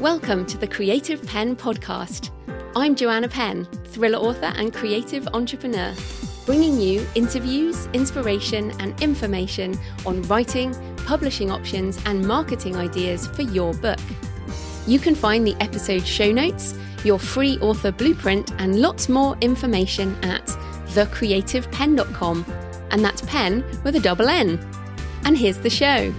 Welcome to the Creative Penn podcast. I'm Joanna Penn, thriller author and creative entrepreneur, bringing you interviews, inspiration, and information on writing, publishing options, and marketing ideas for your book. You can find the episode show notes, your free author blueprint, and lots more information at thecreativepenn.com. And that's pen with a double N. And here's the show.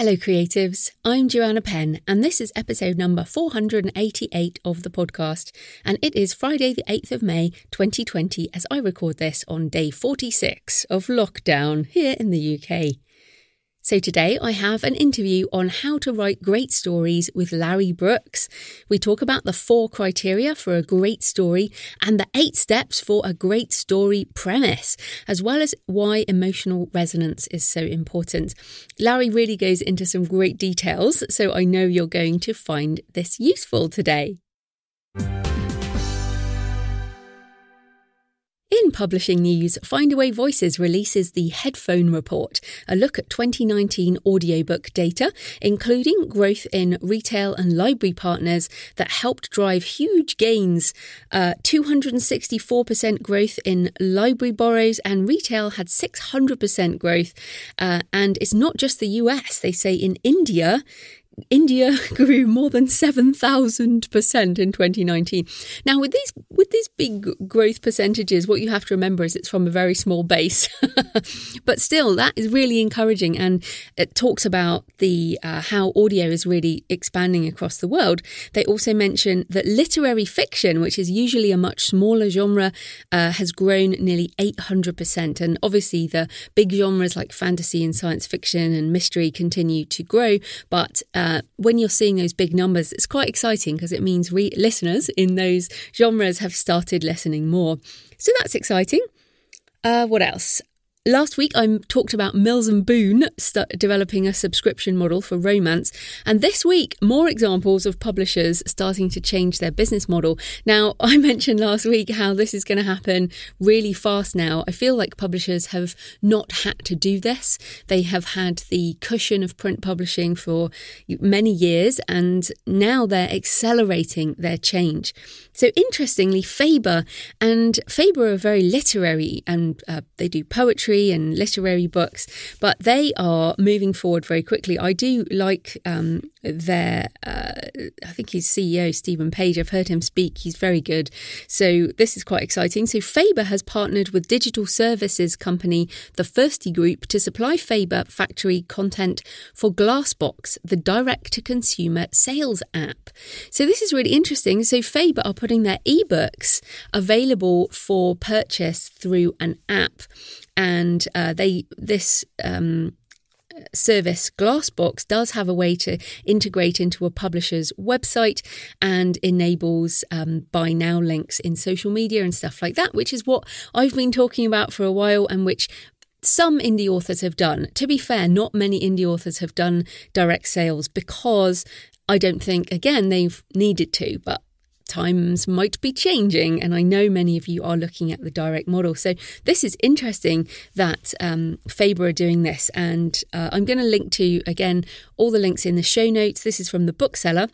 Hello, creatives. I'm Joanna Penn, and this is episode number 488 of the podcast. And it is Friday, the 8th of May, 2020, as I record this on day 46 of lockdown here in the UK. So, today I have an interview on how to write great stories with Larry Brooks. We talk about the four criteria for a great story and the eight steps for a great story premise, as well as why emotional resonance is so important. Larry really goes into some great details, so I know you're going to find this useful today. In publishing news, Findaway Voices releases the Headphone Report, a look at 2019 audiobook data, including growth in retail and library partners that helped drive huge gains. Uh, 264% growth in library borrows, and retail had 600% growth. Uh, and it's not just the US, they say in India, India grew more than 7,000% in 2019. Now with these with these big growth percentages what you have to remember is it's from a very small base. but still that is really encouraging and it talks about the uh, how audio is really expanding across the world. They also mention that literary fiction which is usually a much smaller genre uh, has grown nearly 800% and obviously the big genres like fantasy and science fiction and mystery continue to grow but uh, when you're seeing those big numbers, it's quite exciting because it means re- listeners in those genres have started listening more. So that's exciting. Uh, what else? Last week, I talked about Mills and Boon st- developing a subscription model for romance, and this week, more examples of publishers starting to change their business model. Now, I mentioned last week how this is going to happen really fast now. I feel like publishers have not had to do this. They have had the cushion of print publishing for many years, and now they're accelerating their change. So, interestingly, Faber and Faber are very literary and uh, they do poetry and literary books, but they are moving forward very quickly. I do like um, their, uh, I think he's CEO, Stephen Page. I've heard him speak, he's very good. So, this is quite exciting. So, Faber has partnered with digital services company The Firsty Group to supply Faber factory content for Glassbox, the direct to consumer sales app. So, this is really interesting. So, Faber are putting their ebooks available for purchase through an app, and uh, they this. Um, service Glassbox does have a way to integrate into a publisher's website and enables um, buy now links in social media and stuff like that, which is what I've been talking about for a while and which some indie authors have done. To be fair, not many indie authors have done direct sales because I don't think, again, they've needed to, but times might be changing, and I know many of you are looking at the direct model. So this is interesting that um, Faber are doing this, and uh, I'm going to link to again all the links in the show notes. This is from the bookseller.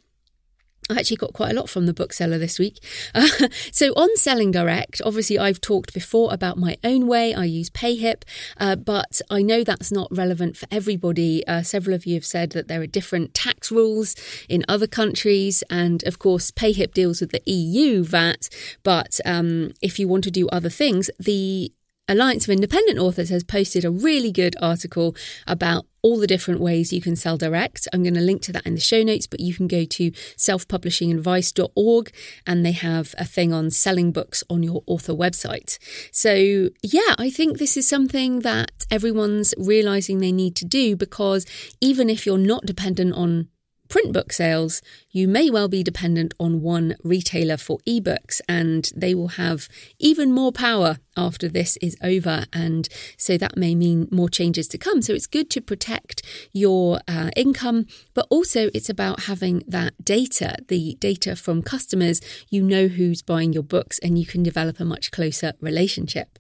I actually got quite a lot from the bookseller this week. Uh, so, on selling direct, obviously, I've talked before about my own way. I use PayHip, uh, but I know that's not relevant for everybody. Uh, several of you have said that there are different tax rules in other countries, and of course, PayHip deals with the EU VAT. But um, if you want to do other things, the Alliance of Independent Authors has posted a really good article about all the different ways you can sell direct. I'm going to link to that in the show notes, but you can go to selfpublishingadvice.org and they have a thing on selling books on your author website. So, yeah, I think this is something that everyone's realizing they need to do because even if you're not dependent on print book sales, you may well be dependent on one retailer for ebooks, and they will have even more power after this is over. And so that may mean more changes to come. So it's good to protect your uh, income, but also it's about having that data, the data from customers. You know who's buying your books, and you can develop a much closer relationship.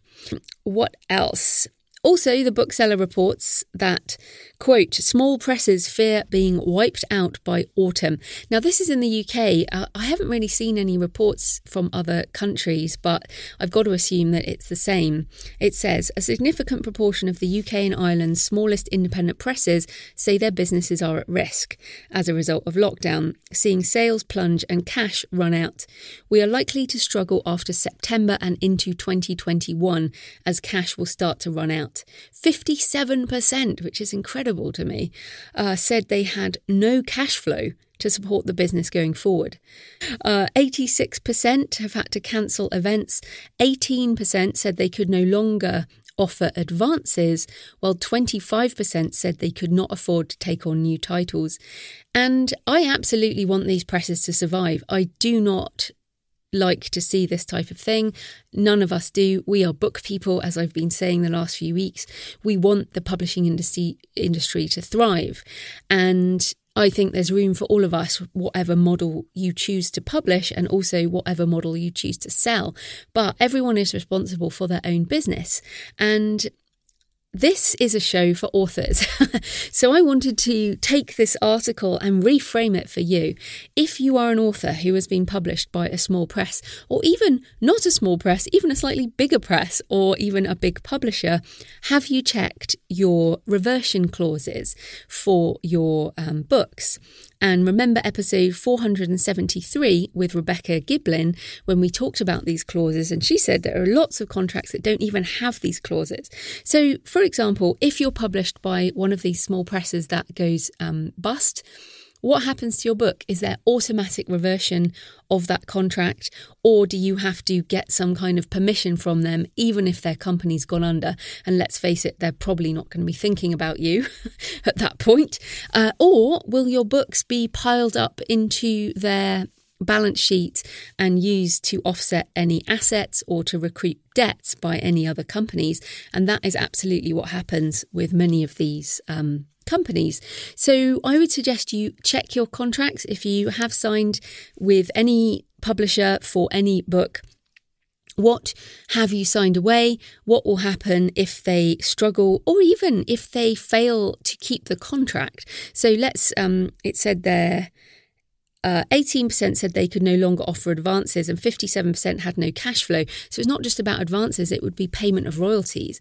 What else? Also, the bookseller reports that, quote, small presses fear being wiped out by autumn. Now, this is in the UK. Uh, I haven't really seen any reports from other countries, but I've got to assume that it's the same. It says a significant proportion of the UK and Ireland's smallest independent presses say their businesses are at risk as a result of lockdown, seeing sales plunge and cash run out. We are likely to struggle after September and into 2021 as cash will start to run out. 57%, which is incredible to me, uh, said they had no cash flow to support the business going forward. Uh, 86% have had to cancel events, 18% said they could no longer offer advances, while 25% said they could not afford to take on new titles. And I absolutely want these presses to survive. I do not like to see this type of thing. None of us do. We are book people, as I've been saying the last few weeks. We want the publishing industry industry to thrive. And I think there's room for all of us, whatever model you choose to publish and also whatever model you choose to sell. But everyone is responsible for their own business. And this is a show for authors. so I wanted to take this article and reframe it for you. If you are an author who has been published by a small press, or even not a small press, even a slightly bigger press, or even a big publisher, have you checked your reversion clauses for your um, books? And remember episode 473 with Rebecca Giblin when we talked about these clauses, and she said there are lots of contracts that don't even have these clauses. So, for example, if you're published by one of these small presses that goes um, bust, what happens to your book? Is there automatic reversion of that contract, or do you have to get some kind of permission from them, even if their company's gone under? And let's face it, they're probably not going to be thinking about you at that point. Uh, or will your books be piled up into their balance sheet and used to offset any assets or to recruit debts by any other companies. And that is absolutely what happens with many of these um, companies. So I would suggest you check your contracts if you have signed with any publisher for any book. What have you signed away? What will happen if they struggle or even if they fail to keep the contract? So let's, um, it said there, uh, 18% said they could no longer offer advances and 57% had no cash flow. So it's not just about advances, it would be payment of royalties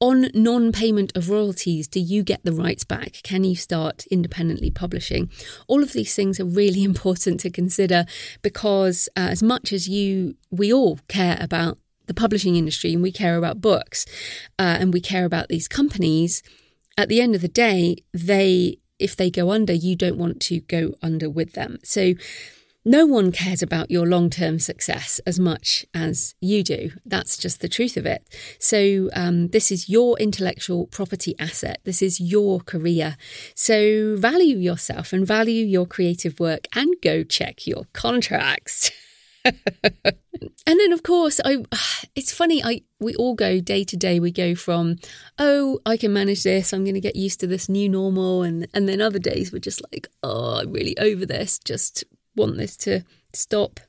on non payment of royalties, do you get the rights back? Can you start independently publishing? All of these things are really important to consider because, uh, as much as you, we all care about the publishing industry and we care about books uh, and we care about these companies, at the end of the day, they, if they go under, you don't want to go under with them. So, no one cares about your long term success as much as you do. That's just the truth of it. So, um, this is your intellectual property asset. This is your career. So, value yourself and value your creative work and go check your contracts. and then of course i it's funny i we all go day to day we go from oh i can manage this i'm going to get used to this new normal and and then other days we're just like oh i'm really over this just want this to stop.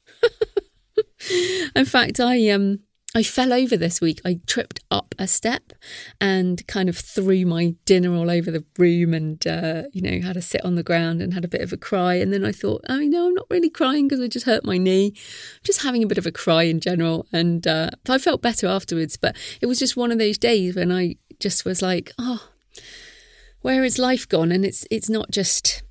In fact, I um I fell over this week. I tripped up a step and kind of threw my dinner all over the room and, uh, you know, had to sit on the ground and had a bit of a cry. And then I thought, I mean, no, I'm not really crying because I just hurt my knee. I'm just having a bit of a cry in general. And uh, I felt better afterwards. But it was just one of those days when I just was like, oh, where is life gone? And it's it's not just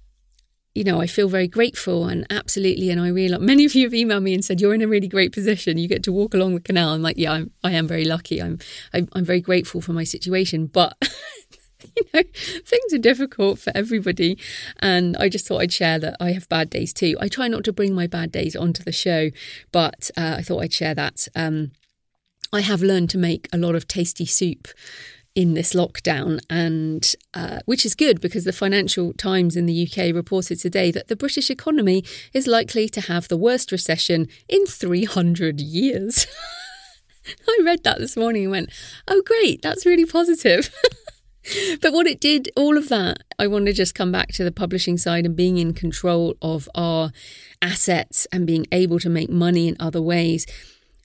you know, I feel very grateful and absolutely. And I realize many of you have emailed me and said you're in a really great position. You get to walk along the canal. I'm like, yeah, I'm, I am very lucky. I'm, I'm, I'm very grateful for my situation, but. you know, things are difficult for everybody. And I just thought I'd share that I have bad days too. I try not to bring my bad days onto the show, but uh, I thought I'd share that. Um, I have learned to make a lot of tasty soup in this lockdown, and uh, which is good because the Financial Times in the UK reported today that the British economy is likely to have the worst recession in 300 years. I read that this morning and went, oh, great, that's really positive. but what it did, all of that, I want to just come back to the publishing side and being in control of our assets and being able to make money in other ways.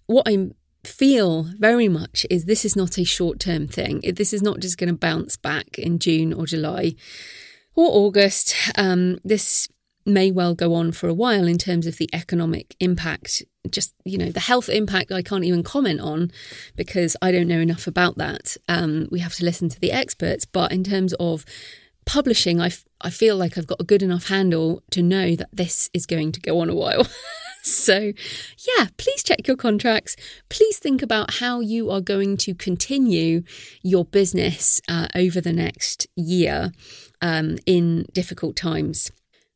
What I'm feel very much is this is not a short term thing. This is not just going to bounce back in June or July or August. Um, this may well go on for a while in terms of the economic impact. Just, you know, the health impact I can't even comment on because I don't know enough about that. Um, we have to listen to the experts. But in terms of publishing, I, f- I feel like I've got a good enough handle to know that this is going to go on a while. so, yeah, please check your contracts. Please think about how you are going to continue your business uh, over the next year um, in difficult times.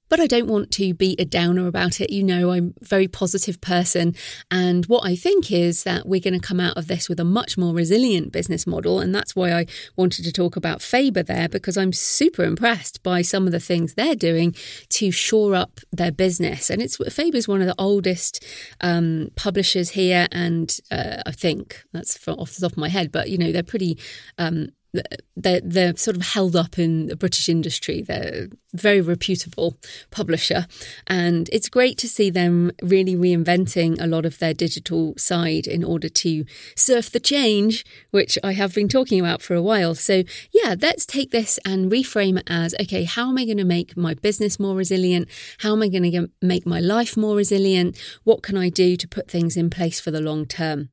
But I don't want to be a downer about it. You know, I'm a very positive person. And what I think is that we're going to come out of this with a much more resilient business model. And that's why I wanted to talk about Faber there, because I'm super impressed by some of the things they're doing to shore up their business. And it's Faber's one of the oldest um, publishers here. And uh, I think that's off the top of my head, but, you know, they're pretty um, they're, they're sort of held up in the British industry. They're a very reputable publisher. And it's great to see them really reinventing a lot of their digital side in order to surf the change, which I have been talking about for a while. So, yeah, let's take this and reframe it as okay, how am I going to make my business more resilient? How am I going to make my life more resilient? What can I do to put things in place for the long term?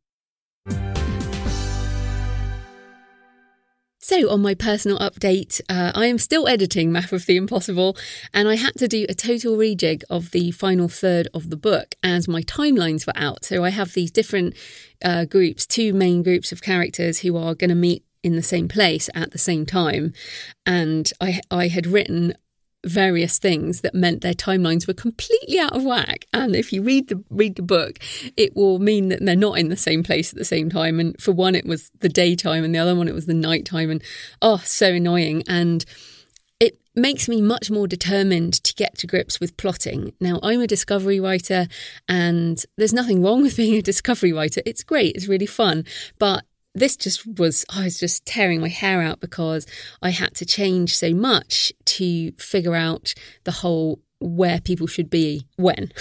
So, on my personal update, uh, I am still editing Map of the Impossible, and I had to do a total rejig of the final third of the book as my timelines were out. So, I have these different uh, groups, two main groups of characters who are going to meet in the same place at the same time. And I, I had written various things that meant their timelines were completely out of whack. And if you read the read the book, it will mean that they're not in the same place at the same time. And for one, it was the daytime, and the other one, it was the nighttime. And oh, so annoying. And it makes me much more determined to get to grips with plotting. Now, I'm a discovery writer, and there's nothing wrong with being a discovery writer. It's great, it's really fun. But this just was, I was just tearing my hair out because I had to change so much to figure out the whole where people should be when.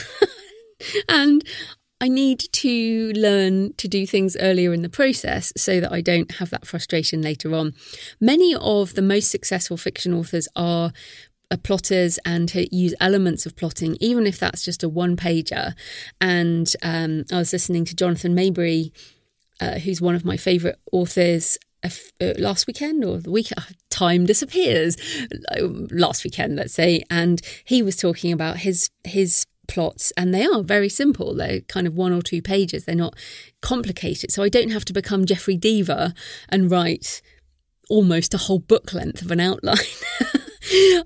and I need to learn to do things earlier in the process so that I don't have that frustration later on. Many of the most successful fiction authors are plotters and use elements of plotting, even if that's just a one pager. And um, I was listening to Jonathan Maberry uh, who's one of my favourite authors, uh, last weekend or the week time disappears last weekend let's say and he was talking about his his plots and they are very simple. They're kind of one or two pages. They're not complicated. So i don't have to become jeffery deaver and write almost a whole book length of an outline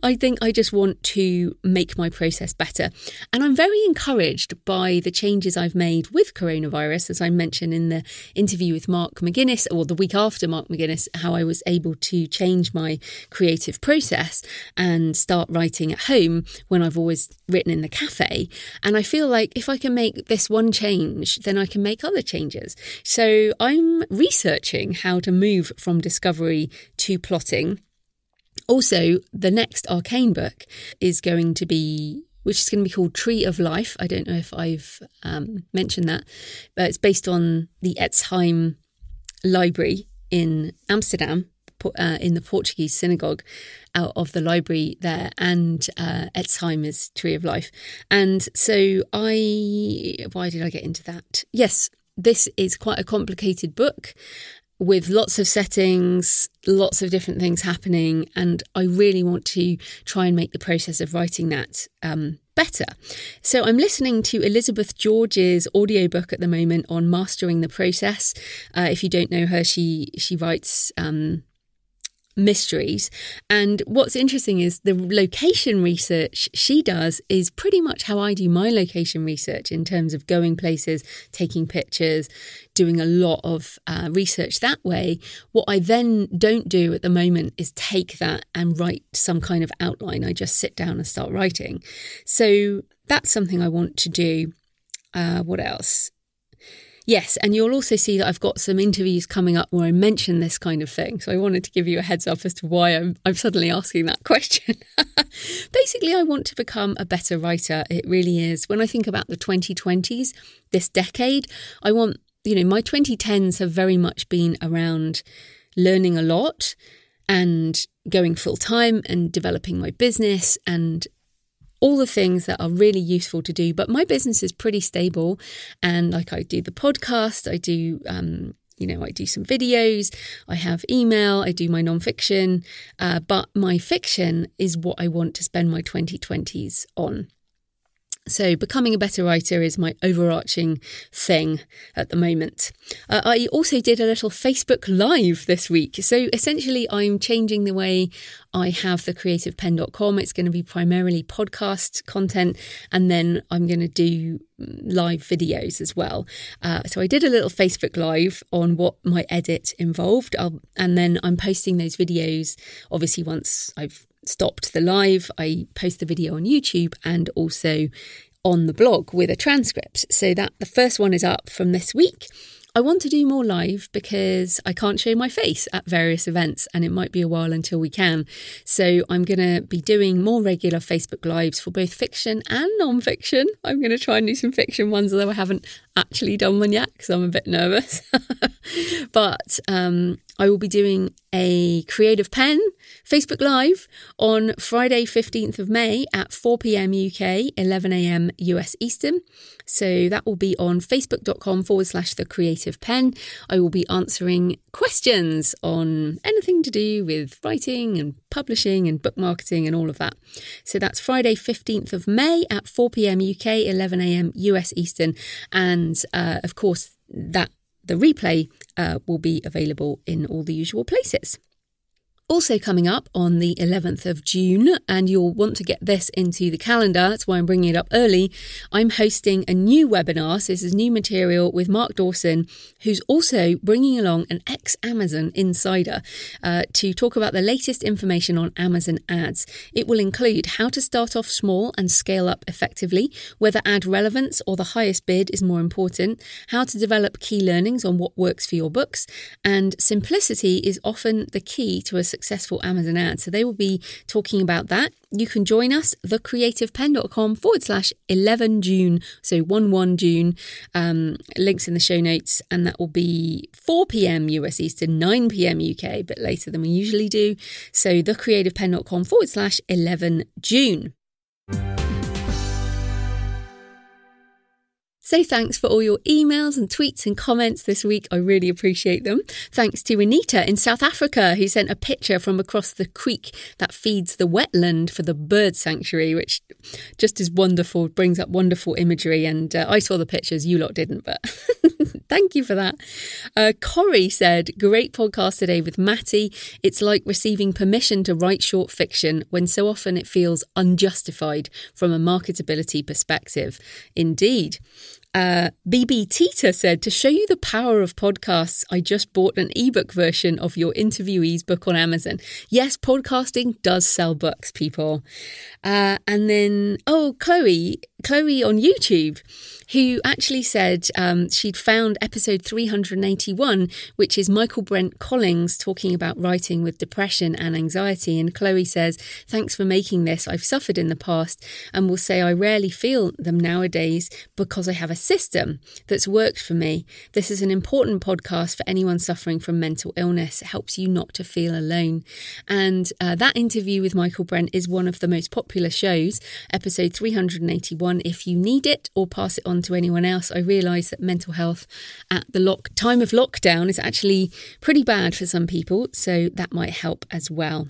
I think I just want to make my process better. And I'm very encouraged by the changes I've made with coronavirus, as I mentioned in the interview with Mark McGuinness, or the week after Mark McGuinness, how I was able to change my creative process and start writing at home when I've always written in the cafe. And I feel like if I can make this one change, then I can make other changes. So I'm researching how to move from discovery to plotting also, the next Arcane book is going to be which is going to be called Tree of Life. I don't know if I've um, mentioned that, but it's based on the Ets Haim Library in Amsterdam, uh, in the Portuguese synagogue out of the library there, and uh, Ets Haim is Tree of Life. And so I, why did I get into that? Yes, this is quite a complicated book with lots of settings, lots of different things happening. And I really want to try and make the process of writing that um, better. So I'm listening to Elizabeth George's audiobook at the moment on mastering the process. Uh, if you don't know her, she she writes um, mysteries. And what's interesting is the location research she does is pretty much how I do my location research in terms of going places, taking pictures, doing a lot of uh, research that way. What I then don't do at the moment is take that and write some kind of outline. I just sit down and start writing. So that's something I want to do. Uh, what else? Yes, and you'll also see that I've got some interviews coming up where I mention this kind of thing. So I wanted to give you a heads up as to why I'm, I'm suddenly asking that question. Basically, I want to become a better writer. It really is. When I think about the 2020s, this decade, I want you know, my 2010s have very much been around learning a lot and going full time and developing my business and all the things that are really useful to do. But my business is pretty stable. And like I do the podcast, I do, um, you know, I do some videos, I have email, I do my nonfiction. Uh, but my fiction is what I want to spend my 2020s on. So, becoming a better writer is my overarching thing at the moment. Uh, I also did a little Facebook Live this week. So, essentially, I'm changing the way I have the creativepenn.com. It's going to be primarily podcast content, and then I'm going to do live videos as well. Uh, so, I did a little Facebook Live on what my edit involved, I'll, and then I'm posting those videos obviously once I've stopped the live, I post the video on YouTube and also on the blog with a transcript. So that the first one is up from this week. I want to do more live because I can't show my face at various events and it might be a while until we can. So I'm going to be doing more regular Facebook Lives for both fiction and non fiction. I'm going to try and do some fiction ones, although I haven't actually done one yet because I'm a bit nervous. but um, I will be doing a Creative Penn Facebook Live on Friday, 15th of May at 4 pm UK, 11 am US Eastern. So that will be on facebook.com forward slash the creative penn. I will be answering questions on anything to do with writing and publishing and book marketing and all of that. So that's Friday, 15th of May at 4 pm UK, 11 am US Eastern. And uh, of course, that the replay uh, will be available in all the usual places. Also, coming up on the 11th of June, and you'll want to get this into the calendar, that's why I'm bringing it up early. I'm hosting a new webinar. So, this is new material with Mark Dawson, who's also bringing along an ex Amazon insider uh, to talk about the latest information on Amazon ads. It will include how to start off small and scale up effectively, whether ad relevance or the highest bid is more important, how to develop key learnings on what works for your books, and simplicity is often the key to a successful Amazon ad. So they will be talking about that. You can join us, thecreativepenn.com forward slash 11 June. So 1 1 June. Um, links in the show notes. And that will be 4 p.m. US Eastern, 9 p.m. UK, a bit later than we usually do. So thecreativepenn.com forward slash 11 June. So thanks for all your emails and tweets and comments this week. I really appreciate them. Thanks to Anita in South Africa, who sent a picture from across the creek that feeds the wetland for the bird sanctuary, which just is wonderful, brings up wonderful imagery. And uh, I saw the pictures, you lot didn't, but thank you for that. Uh, Corey said, Great podcast today with Matty. It's like receiving permission to write short fiction when so often it feels unjustified from a marketability perspective. Indeed. Uh, BB Tita said, To show you the power of podcasts, I just bought an ebook version of your interviewee's book on Amazon. Yes, podcasting does sell books, people. Uh, and then, oh, Chloe, Chloe on YouTube who actually said um, she'd found episode 381, which is Michaelbrent Collings talking about writing with depression and anxiety. And Chloe says, Thanks for making this. I've suffered in the past and will say I rarely feel them nowadays because I have a system that's worked for me. This is an important podcast for anyone suffering from mental illness. It helps you not to feel alone. And uh, that interview with Michaelbrent is one of the most popular shows, episode 381. If you need it or pass it on to anyone else, I realise that mental health at the lock time of lockdown is actually pretty bad for some people, so that might help as well.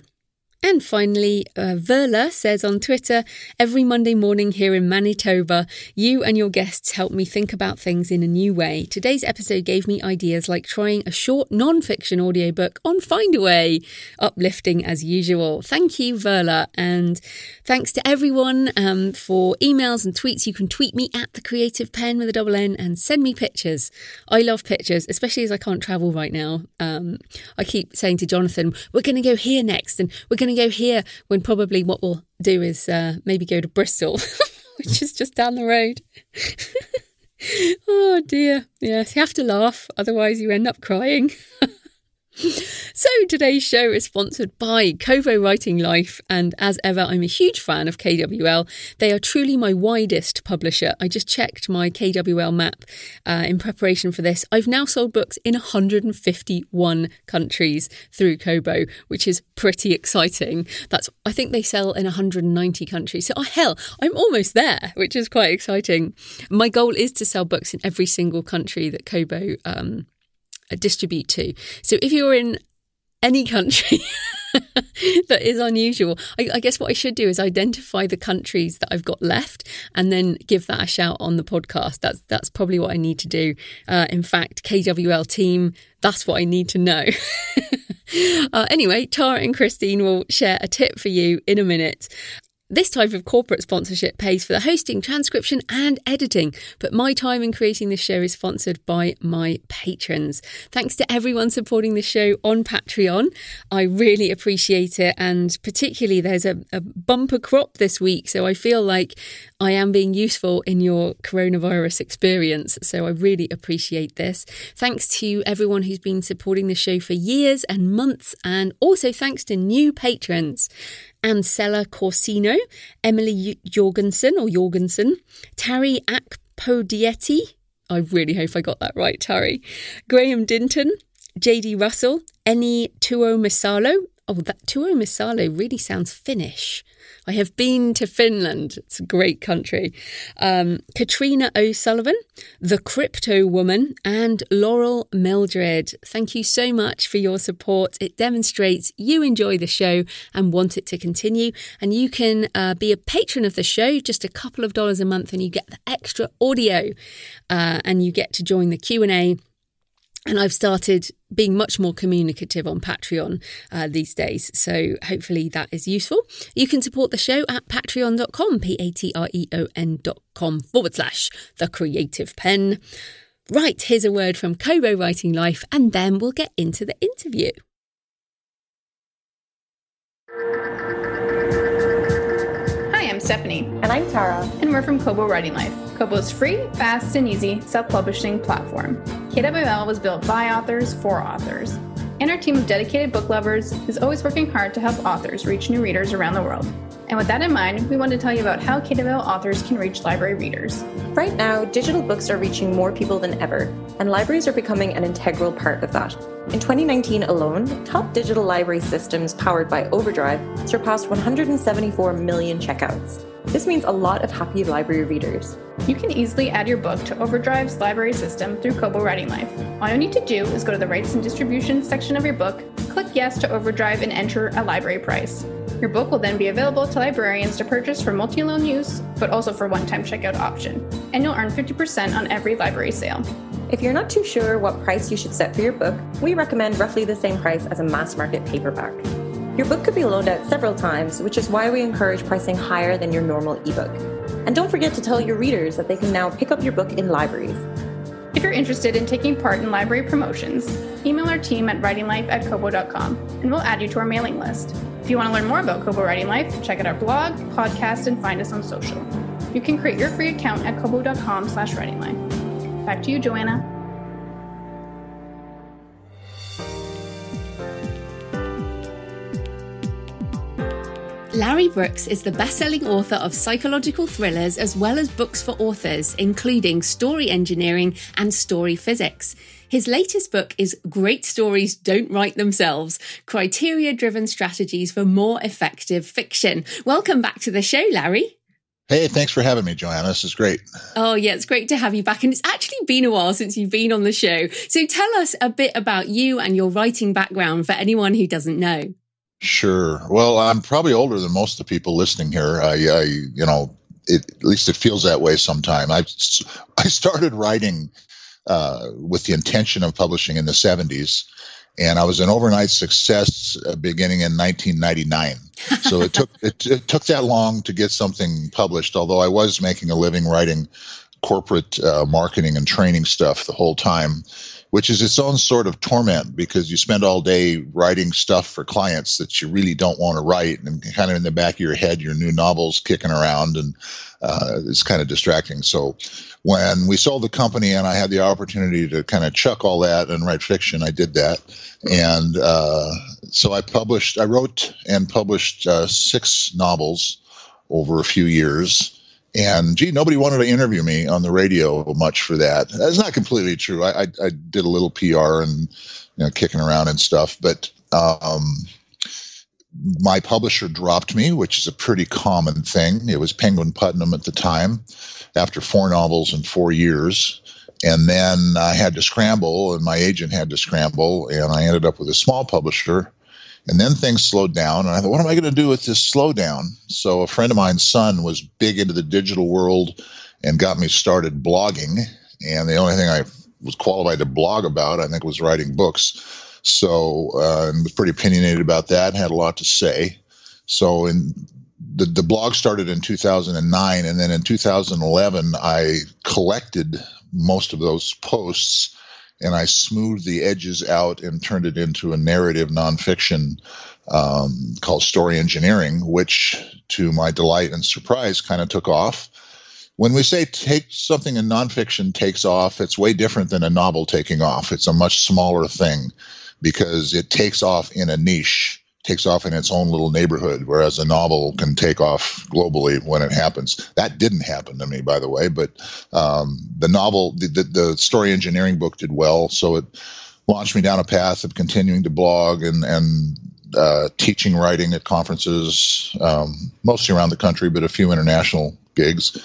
And finally, uh, Verla says on Twitter, every Monday morning here in Manitoba, you and your guests help me think about things in a new way. Today's episode gave me ideas like trying a short non-fiction audiobook on Findaway. Uplifting as usual. Thank you, Verla. And thanks to everyone um, for emails and tweets. You can tweet me at the creative penn with a double N and send me pictures. I love pictures, especially as I can't travel right now. Um, I keep saying to Jonathan, we're going to go here next and we're going to go here when probably what we'll do is uh, maybe go to Bristol, which is just down the road. oh dear. Yes, you have to laugh, otherwise, you end up crying. So today's show is sponsored by Kobo Writing Life, and as ever, I'm a huge fan of KWL. They are truly my widest publisher. I just checked my KWL map uh, in preparation for this. I've now sold books in 151 countries through Kobo, which is pretty exciting. That's I think they sell in 190 countries. So oh, hell, I'm almost there, which is quite exciting. My goal is to sell books in every single country that Kobo um, distribute to. So if you're in any country that is unusual. I, I, guess what I should do is identify the countries that I've got left and then give that a shout on the podcast. That's that's probably what I need to do. Uh, in fact, KWL team, that's what I need to know. uh, anyway, Tara and Christine will share a tip for you in a minute. This type of corporate sponsorship pays for the hosting, transcription, and editing, but my time in creating this show is sponsored by my patrons. Thanks to everyone supporting the show on Patreon. I really appreciate it, and particularly there's a, a bumper crop this week, so I feel like I am being useful in your coronavirus experience. So I really appreciate this. Thanks to everyone who's been supporting the show for years and months, and also thanks to new patrons. Ancella Corsino, Emily Jorgensen or Jorgensen, Tari Akpodietti. I really hope I got that right, Tari. Graham Dinton, JD Russell, Eni Tuo Misalo. Oh, that Tuo Misalo really sounds Finnish. I have been to Finland. It's a great country. Um, Katrina O'Sullivan, The Crypto Woman, and Laurel Mildred. Thank you so much for your support. It demonstrates you enjoy the show and want it to continue. And you can uh, be a patron of the show, just a couple of dollars a month, and you get the extra audio, uh, and you get to join the Q and I've started being much more communicative on Patreon uh, these days. So hopefully that is useful. You can support the show at patreon.com, P A T R E O N.com forward slash the creative penn. Right, here's a word from Kobo Writing Life, and then we'll get into the interview. Hi, I'm Stephanie. And I'm Tara. And we're from Kobo Writing Life, Kobo's free, fast, and easy self publishing platform. KWL was built by authors for authors. And our team of dedicated book lovers is always working hard to help authors reach new readers around the world. And with that in mind, we want to tell you about how KWL authors can reach library readers. Right now, digital books are reaching more people than ever, and libraries are becoming an integral part of that. In 2019 alone, top digital library systems powered by Overdrive surpassed 174 million checkouts. This means a lot of happy library readers. You can easily add your book to Overdrive's library system through Kobo Writing Life. All you need to do is go to the rights and distribution section of your book, click yes to Overdrive, and enter a library price. Your book will then be available to librarians to purchase for multi loan use, but also for one time checkout option. And you'll earn 50% on every library sale. If you're not too sure what price you should set for your book, we recommend roughly the same price as a mass market paperback. Your book could be loaned out several times, which is why we encourage pricing higher than your normal ebook. And don't forget to tell your readers that they can now pick up your book in libraries. If you're interested in taking part in library promotions, email our team at writinglife at kobo.com and we'll add you to our mailing list. If you want to learn more about Kobo Writing Life, check out our blog, podcast, and find us on social. You can create your free account at kobo.com slash writinglife. Back to you, Joanna. Larry Brooks is the best selling author of psychological thrillers as well as books for authors, including Story Engineering and Story Physics. His latest book is Great Stories Don't Write Themselves Criteria Driven Strategies for More Effective Fiction. Welcome back to the show, Larry. Hey, thanks for having me, Joanna. This is great. Oh, yeah, it's great to have you back. And it's actually been a while since you've been on the show. So tell us a bit about you and your writing background for anyone who doesn't know. Sure. Well, I'm probably older than most of the people listening here. I, I you know, it, at least it feels that way sometime. I, I started writing uh, with the intention of publishing in the 70s. And I was an overnight success uh, beginning in 1999. So it took it, it, took that long to get something published. Although I was making a living writing corporate uh, marketing and training stuff the whole time, which is its own sort of torment because you spend all day writing stuff for clients that you really don't want to write, and kind of in the back of your head, your new novel's kicking around, and uh, it's kind of distracting. So when we sold the company and I had the opportunity to kind of chuck all that and write fiction, I did that. And uh, so I published, I wrote and published uh, six novels over a few years. And gee, nobody wanted to interview me on the radio much for that. That's not completely true. I, I, I did a little PR and you know, kicking around and stuff, but um, my publisher dropped me, which is a pretty common thing. It was Penguin Putnam at the time after four novels in four years. And then I had to scramble, and my agent had to scramble, and I ended up with a small publisher. And then things slowed down, and I thought, what am I going to do with this slowdown? So a friend of mine's son was big into the digital world and got me started blogging. And the only thing I was qualified to blog about, I think, was writing books. So uh, and was pretty opinionated about that, and had a lot to say. So in the, the blog started in 2009, and then in 2011, I collected most of those posts and I smoothed the edges out and turned it into a narrative nonfiction um, called Story Engineering, which, to my delight and surprise, kind of took off. When we say take something in nonfiction takes off, it's way different than a novel taking off. It's a much smaller thing because it takes off in a niche, takes off in its own little neighborhood, whereas a novel can take off globally when it happens. That didn't happen to me, by the way, but um, the novel, the, the, the story engineering book did well, so it launched me down a path of continuing to blog and and uh, teaching writing at conferences, um, mostly around the country, but a few international gigs.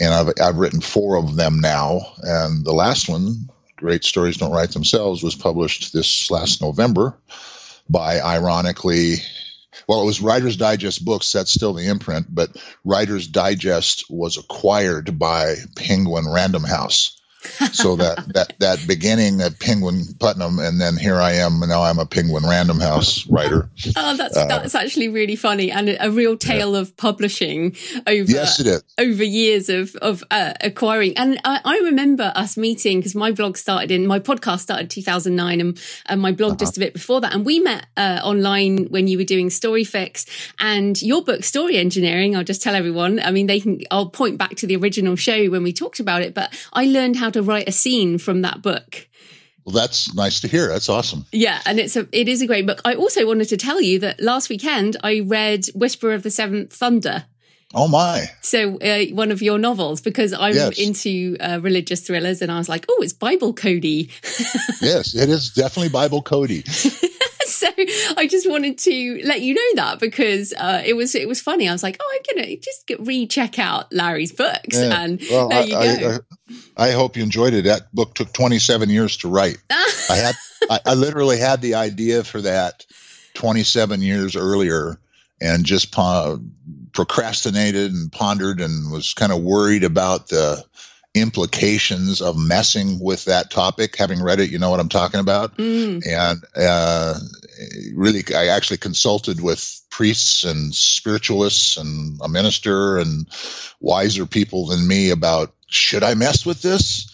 And I've I've written four of them now, and the last one Great Stories Don't Write Themselves was published this last November by, ironically, well, it was Writer's Digest Books. That's still the imprint, but Writer's Digest was acquired by Penguin Random House so that that that beginning at Penguin Putnam, and then here I am. And now I'm a Penguin Random House writer. Oh, that's uh, that's actually really funny and a, a real tale yeah. of publishing over yes, it is. over years of of uh, acquiring. And I, I, remember us meeting because my blog started in my podcast started 2009, and, and my blog uh-huh. just a bit before that. And we met uh, online when you were doing Storyfix and your book Story Engineering. I'll just tell everyone. I mean, they can. I'll point back to the original show when we talked about it, but I learned how to write a scene from that book. Well, that's nice to hear. That's awesome. Yeah, and it's a it is a great book. I also wanted to tell you that last weekend I read Whisper of the Seventh Thunder. Oh my! So uh, one of your novels because I'm yes. into uh, religious thrillers, and I was like, oh, it's Bible Cody. yes, it is definitely Bible Cody. so I just wanted to let you know that because uh, it was it was funny. I was like, oh, I'm gonna just recheck out Larry's books, yeah. and well, there you I, go. I, I, hope you enjoyed it. That book took 27 years to write. I had I, I literally had the idea for that 27 years earlier, and just procrastinated and pondered and was kind of worried about the implications of messing with that topic. Having read it, you know what I'm talking about. Mm. And uh, really, I actually consulted with priests and spiritualists and a minister and wiser people than me about should I mess with this?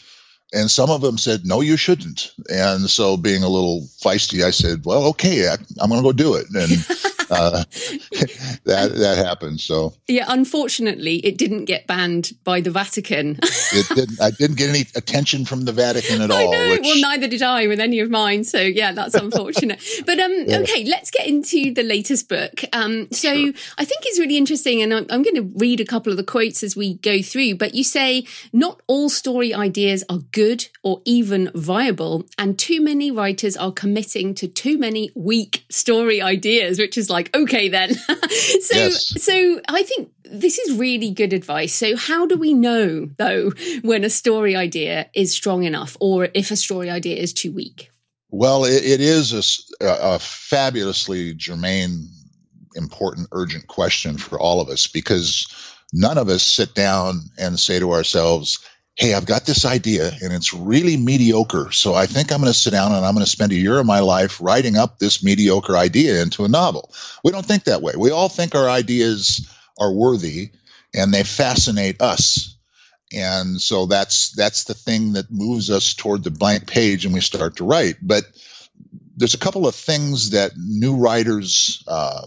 And some of them said, no, you shouldn't. And so being a little feisty, I said, well, okay, I, am going to go do it. And uh, that that happened. So yeah, unfortunately, it didn't get banned by the Vatican. it didn't. I didn't get any attention from the Vatican at all. Which... Well, neither did I with any of mine. So yeah, that's unfortunate. but um, yeah. okay, let's get into the latest book. Um, so sure. I think it's really interesting, and I'm, I'm going to read a couple of the quotes as we go through. But you say not all story ideas are good or even viable, and too many writers are committing to too many weak story ideas, which is like like, okay, then. so, yes. so I think this is really good advice. So, how do we know, though, when a story idea is strong enough or if a story idea is too weak? Well, it, it is a, a fabulously germane, important, urgent question for all of us because none of us sit down and say to ourselves, hey, I've got this idea and it's really mediocre. So I think I'm going to sit down and I'm going to spend a year of my life writing up this mediocre idea into a novel. We don't think that way. We all think our ideas are worthy and they fascinate us. and so that's that's the thing that moves us toward the blank page and we start to write but there's a couple of things that new writers uh,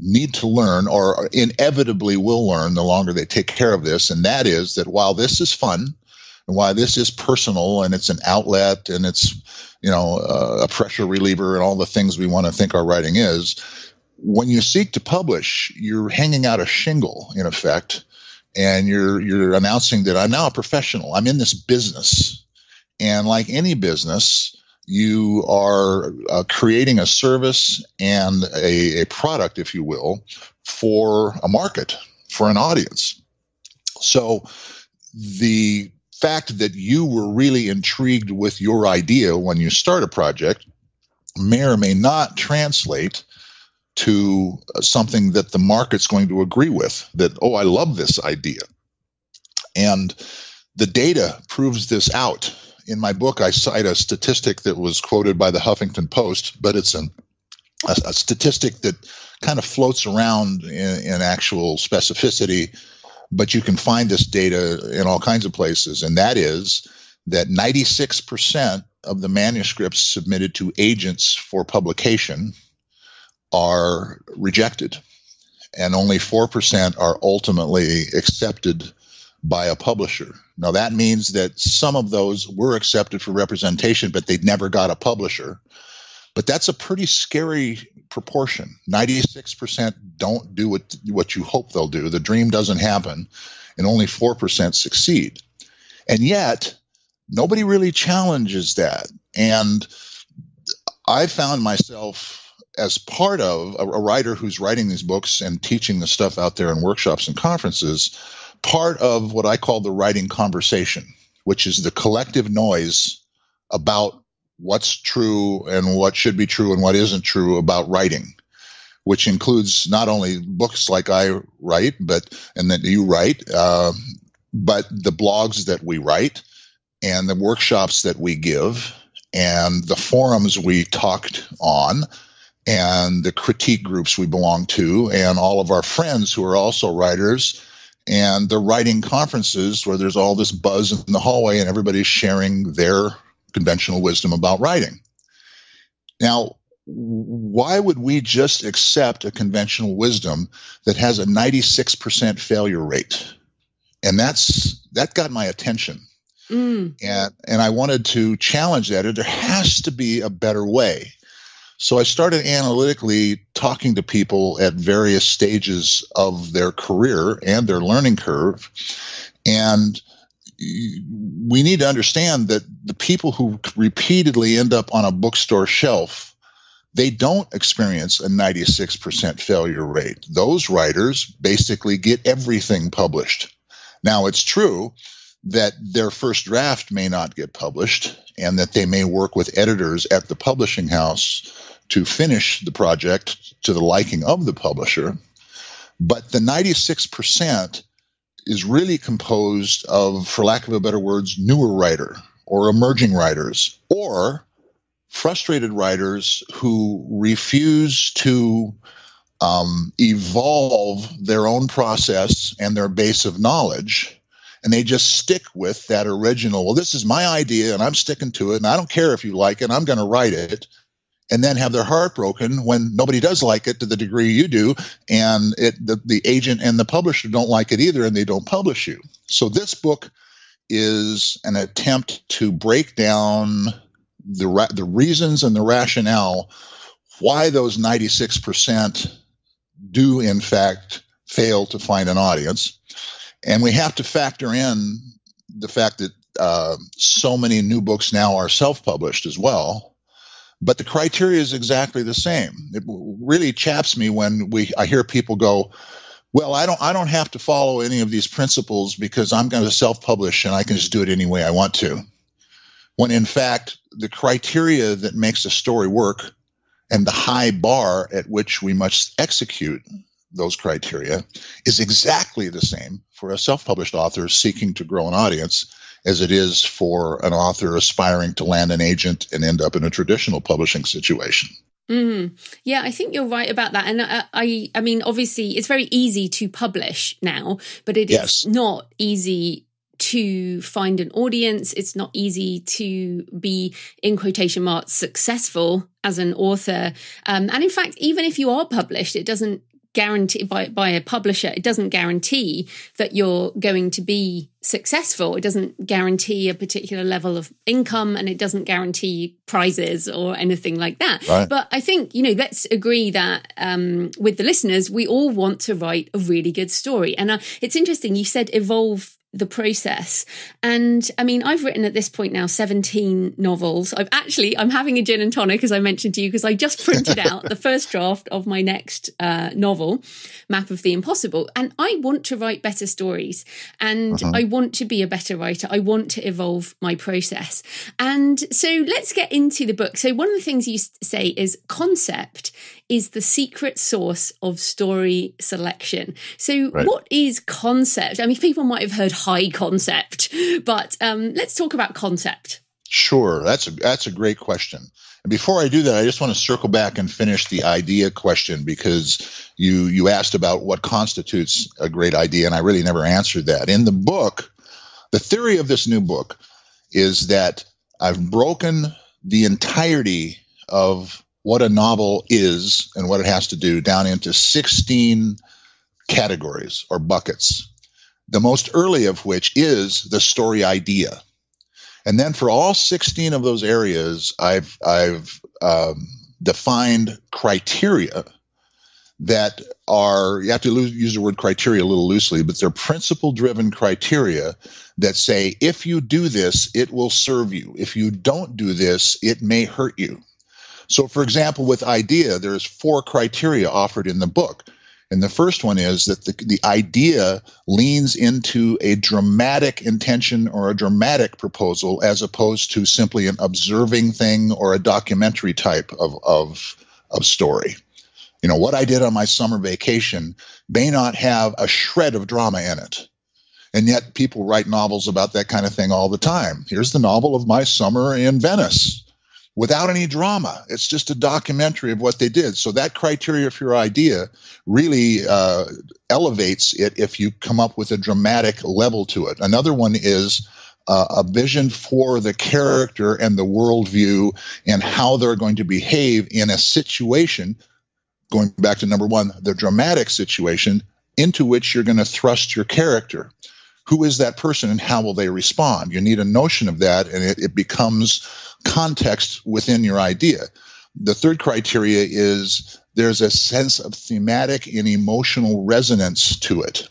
need to learn or inevitably will learn the longer they take care of this and that is that while this is fun and while this is personal and it's an outlet and it's you know uh, a pressure reliever and all the things we want to think our writing is when you seek to publish you're hanging out a shingle in effect and you're you're announcing that I'm now a professional. I'm in this business, and like any business, you are uh, creating a service and a, a product, if you will, for a market, for an audience. So the fact that you were really intrigued with your idea when you start a project may or may not translate to something that the market's going to agree with that, oh, I love this idea. And the data proves this out. In my book, I cite a statistic that was quoted by the Huffington Post, but it's an, a, a statistic that kind of floats around in, in actual specificity, but you can find this data in all kinds of places. And that is that 96% of the manuscripts submitted to agents for publication are rejected, and only 4% are ultimately accepted by a publisher. Now, that means that some of those were accepted for representation, but they never got a publisher. But that's a pretty scary proportion. 96% don't do what, what you hope they'll do. The dream doesn't happen, and only 4% succeed. And yet, nobody really challenges that. And I found myself as part of a, a writer who's writing these books and teaching the stuff out there in workshops and conferences, part of what I call the writing conversation, which is the collective noise about what's true and what should be true and what isn't true about writing, which includes not only books like I write, but and that you write, uh, but the blogs that we write and the workshops that we give and the forums we talked on and the critique groups we belong to, and all of our friends who are also writers, and the writing conferences where there's all this buzz in the hallway and everybody's sharing their conventional wisdom about writing. Now, why would we just accept a conventional wisdom that has a 96% failure rate? And that's that got my attention. Mm. And and I wanted to challenge that. There has to be a better way. So I started analytically talking to people at various stages of their career and their learning curve. And we need to understand that the people who repeatedly end up on a bookstore shelf, they don't experience a 96% failure rate. Those writers basically get everything published. Now, it's true that their first draft may not get published and that they may work with editors at the publishing house to finish the project to the liking of the publisher. But the 96% is really composed of, for lack of a better words, newer writer or emerging writers or frustrated writers who refuse to um, evolve their own process and their base of knowledge and they just stick with that original well this is my idea and i'm sticking to it and i don't care if you like it i'm going to write it and then have their heart broken when nobody does like it to the degree you do, and it the, the agent and the publisher don't like it either, and they don't publish you. So this book is an attempt to break down the ra- the reasons and the rationale why those 96% do in fact fail to find an audience, and we have to factor in the fact that uh, so many new books now are self-published as well but the criteria is exactly the same. It really chaps me when we I hear people go, "Well, I don't I don't have to follow any of these principles because I'm going to self-publish and I can just do it any way I want to." When in fact, the criteria that makes a story work and the high bar at which we must execute those criteria is exactly the same for a self-published author seeking to grow an audience as it is for an author aspiring to land an agent and end up in a traditional publishing situation. Mm. Yeah, I think you're right about that. And I, I, I mean, obviously, it's very easy to publish now, but it yes. is not easy to find an audience. It's not easy to be, in quotation marks, successful as an author. Um, and in fact, even if you are published, it doesn't guarantee by, by a publisher, it doesn't guarantee that you're going to be successful. It doesn't guarantee a particular level of income and it doesn't guarantee prizes or anything like that. Right. But I think, you know, let's agree that um, with the listeners, we all want to write a really good story. And uh, it's interesting, you said evolve the process. And I mean, I've written at this point now 17 novels. I've actually, I'm having a gin and tonic, as I mentioned to you, because I just printed out the first draft of my next uh, novel, Map of the Impossible. And I want to write better stories and uh-huh. I want to be a better writer. I want to evolve my process. And so let's get into the book. So, one of the things you say is concept is the secret source of story selection. So, right. what is concept? I mean, people might have heard high concept, but um, let's talk about concept. Sure, that's a that's a great question. And before I do that, I just want to circle back and finish the idea question because you you asked about what constitutes a great idea, and I really never answered that. In the book, the theory of this new book is that I've broken the entirety of what a novel is and what it has to do down into 16 categories or buckets. The most early of which is the story idea. And then for all 16 of those areas, I've, I've um, defined criteria that are, you have to use the word criteria a little loosely, but they're principle driven criteria that say if you do this, it will serve you. If you don't do this, it may hurt you. So, for example, with idea, there's four criteria offered in the book. And the first one is that the, the idea leans into a dramatic intention or a dramatic proposal as opposed to simply an observing thing or a documentary type of, of, of story. You know, what I did on my summer vacation may not have a shred of drama in it. And yet people write novels about that kind of thing all the time. Here's the novel of my summer in Venice without any drama. It's just a documentary of what they did. So that criteria for your idea really uh, elevates it if you come up with a dramatic level to it. Another one is uh, a vision for the character and the worldview and how they're going to behave in a situation. Going back to number one, the dramatic situation into which you're going to thrust your character who is that person and how will they respond? You need a notion of that, and it, it becomes context within your idea. The third criteria is there's a sense of thematic and emotional resonance to it.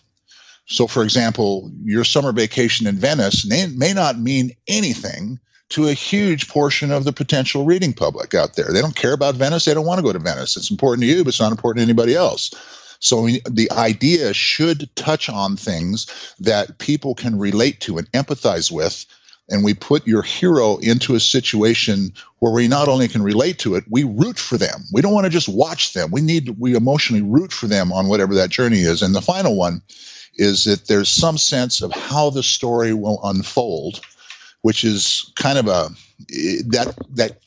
So, for example, your summer vacation in Venice may, may not mean anything to a huge portion of the potential reading public out there. They don't care about Venice. They don't want to go to Venice. It's important to you, but it's not important to anybody else. So the idea should touch on things that people can relate to and empathize with. And we put your hero into a situation where we not only can relate to it, we root for them. We don't want to just watch them. We need, we emotionally root for them on whatever that journey is. And the final one is that there's some sense of how the story will unfold, which is kind of a, that, that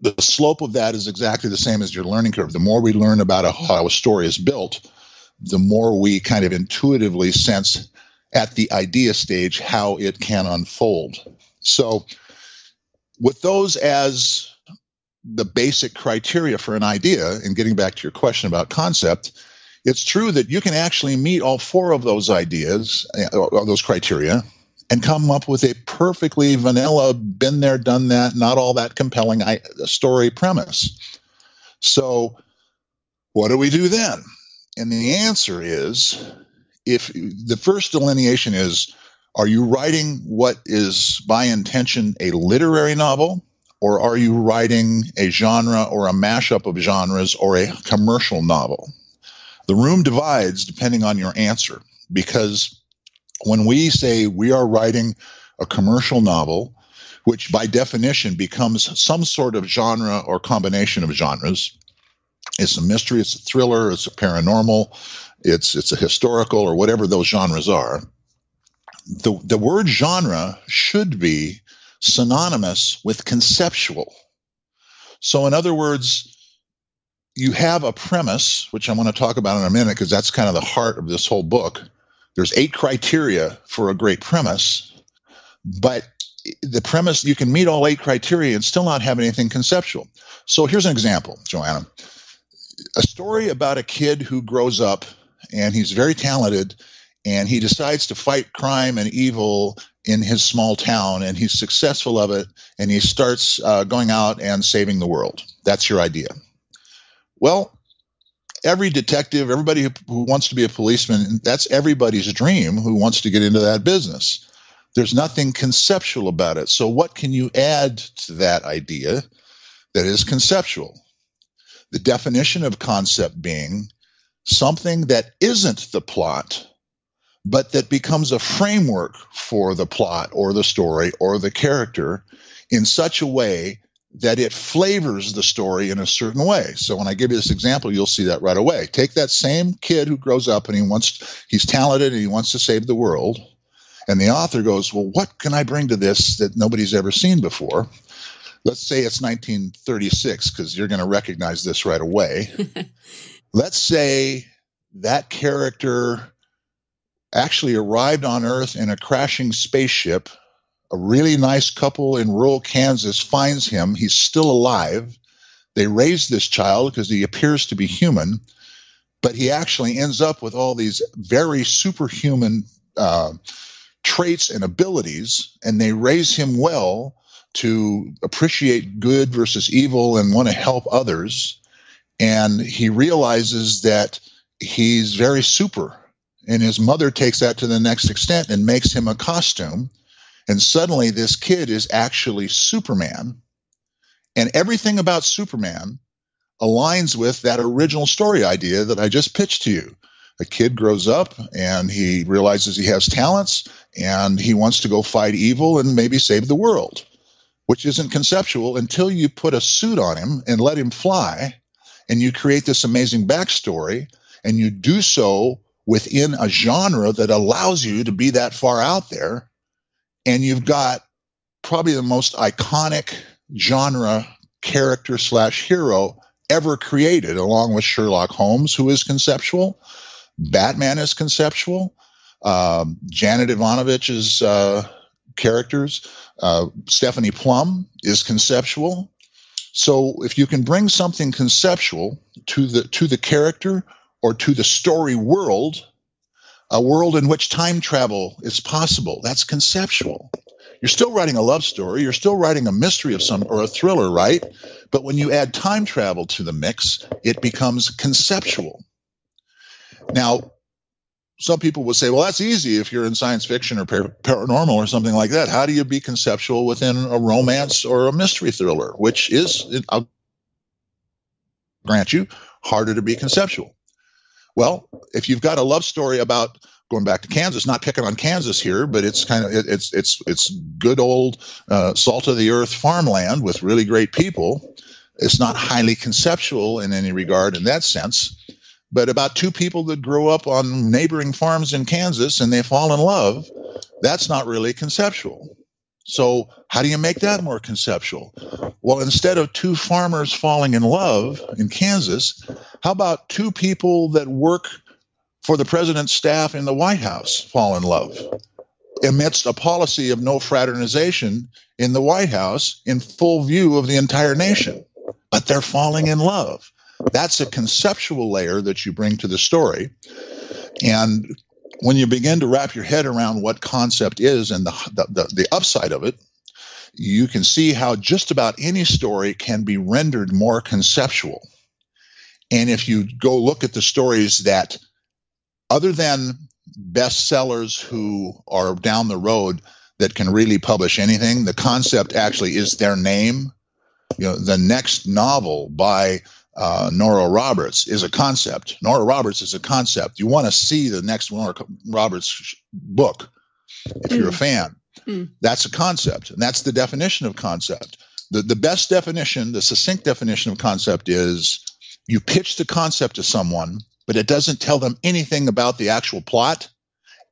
the slope of that is exactly the same as your learning curve. The more we learn about a, how a story is built, the more we kind of intuitively sense at the idea stage how it can unfold. So, with those as the basic criteria for an idea, and getting back to your question about concept, it's true that you can actually meet all four of those ideas, uh, those criteria, and come up with a perfectly vanilla, been there, done that, not all that compelling story premise. So, what do we do then? And the answer is if the first delineation is are you writing what is by intention a literary novel, or are you writing a genre or a mashup of genres or a commercial novel? The room divides depending on your answer because when we say we are writing a commercial novel, which by definition becomes some sort of genre or combination of genres, it's a mystery, it's a thriller, it's a paranormal, it's it's a historical or whatever those genres are. The the word genre should be synonymous with conceptual. So in other words, you have a premise, which I'm going to talk about in a minute because that's kind of the heart of this whole book there's eight criteria for a great premise, but the premise you can meet all eight criteria and still not have anything conceptual. So here's an example, Joanna. A story about a kid who grows up and he's very talented and he decides to fight crime and evil in his small town and he's successful of it and he starts uh, going out and saving the world. That's your idea. Well, every detective, everybody who, who wants to be a policeman, that's everybody's dream who wants to get into that business. There's nothing conceptual about it. So, what can you add to that idea that is conceptual? The definition of concept being something that isn't the plot, but that becomes a framework for the plot or the story or the character in such a way that it flavors the story in a certain way. So when I give you this example, you'll see that right away. Take that same kid who grows up and he wants he's talented and he wants to save the world. And the author goes, "Well, what can I bring to this that nobody's ever seen before?" Let's say it's 1936 because you're going to recognize this right away. Let's say that character actually arrived on Earth in a crashing spaceship a really nice couple in rural Kansas finds him. He's still alive. They raise this child because he appears to be human, but he actually ends up with all these very superhuman uh, traits and abilities, and they raise him well to appreciate good versus evil and want to help others. And he realizes that he's very super. And his mother takes that to the next extent and makes him a costume and suddenly this kid is actually Superman. And everything about Superman aligns with that original story idea that I just pitched to you. A kid grows up and he realizes he has talents and he wants to go fight evil and maybe save the world, which isn't conceptual until you put a suit on him and let him fly and you create this amazing backstory and you do so within a genre that allows you to be that far out there and you've got probably the most iconic genre character slash hero ever created, along with Sherlock Holmes, who is conceptual. Batman is conceptual. Um, Janet Evanovich's uh, characters, uh, Stephanie Plum is conceptual. So if you can bring something conceptual to the to the character or to the story world, a world in which time travel is possible. That's conceptual. You're still writing a love story, you're still writing a mystery of some or a thriller, right? But when you add time travel to the mix, it becomes conceptual. Now, some people would say, well, that's easy if you're in science fiction or par- paranormal or something like that. How do you be conceptual within a romance or a mystery thriller, which is, I'll grant you, harder to be conceptual? Well, if you've got a love story about going back to Kansas, not picking on Kansas here, but it's kind of it's it's it's good old uh, salt of the earth farmland with really great people. It's not highly conceptual in any regard in that sense, but about two people that grow up on neighboring farms in Kansas and they fall in love. That's not really conceptual. So, how do you make that more conceptual? Well, instead of two farmers falling in love in Kansas, how about two people that work for the president's staff in the White House fall in love amidst a policy of no fraternization in the White House in full view of the entire nation? But they're falling in love. That's a conceptual layer that you bring to the story. And when you begin to wrap your head around what concept is and the, the, the, upside of it, you can see how just about any story can be rendered more conceptual. And if you go look at the stories that, other than bestsellers who are down the road that can really publish anything, the concept actually is their name. You know, the next novel by uh, Nora Roberts is a concept. Nora Roberts is a concept. You want to see the next Nora Roberts book if you're a mm. fan. Mm. That's a concept, and that's the definition of concept. The, the best definition, the succinct definition of concept is you pitch the concept to someone, but it doesn't tell them anything about the actual plot.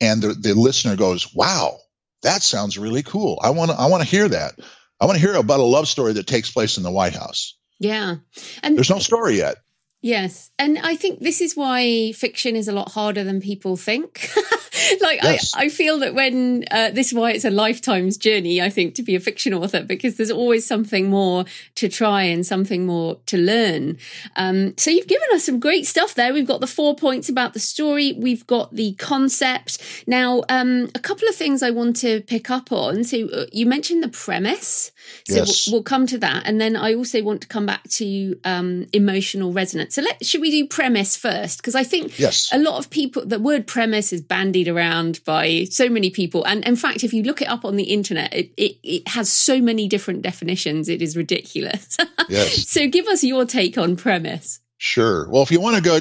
And the, the listener goes, wow, that sounds really cool. I want to I want to hear that. I want to hear about a love story that takes place in the White House. Yeah. And there's no story yet. Yes. And I think this is why fiction is a lot harder than people think. like yes. I, I feel that when uh, this is why it's a lifetime's journey i think to be a fiction author because there's always something more to try and something more to learn. Um, so you've given us some great stuff there. We've got the four points about the story. We've got the concept. Now um, a couple of things i want to pick up on. So uh, you mentioned the premise. So yes. we'll, we'll, come to that. And then i also want to come back to um, emotional resonance. So let should we do premise first? Because i think yes. a lot of people the word premise is bandied around by so many people. And in fact, if you look it up on the internet, it, it, it has so many different definitions. It is ridiculous. Yes. so give us your take on premise. Sure. Well, if you want to go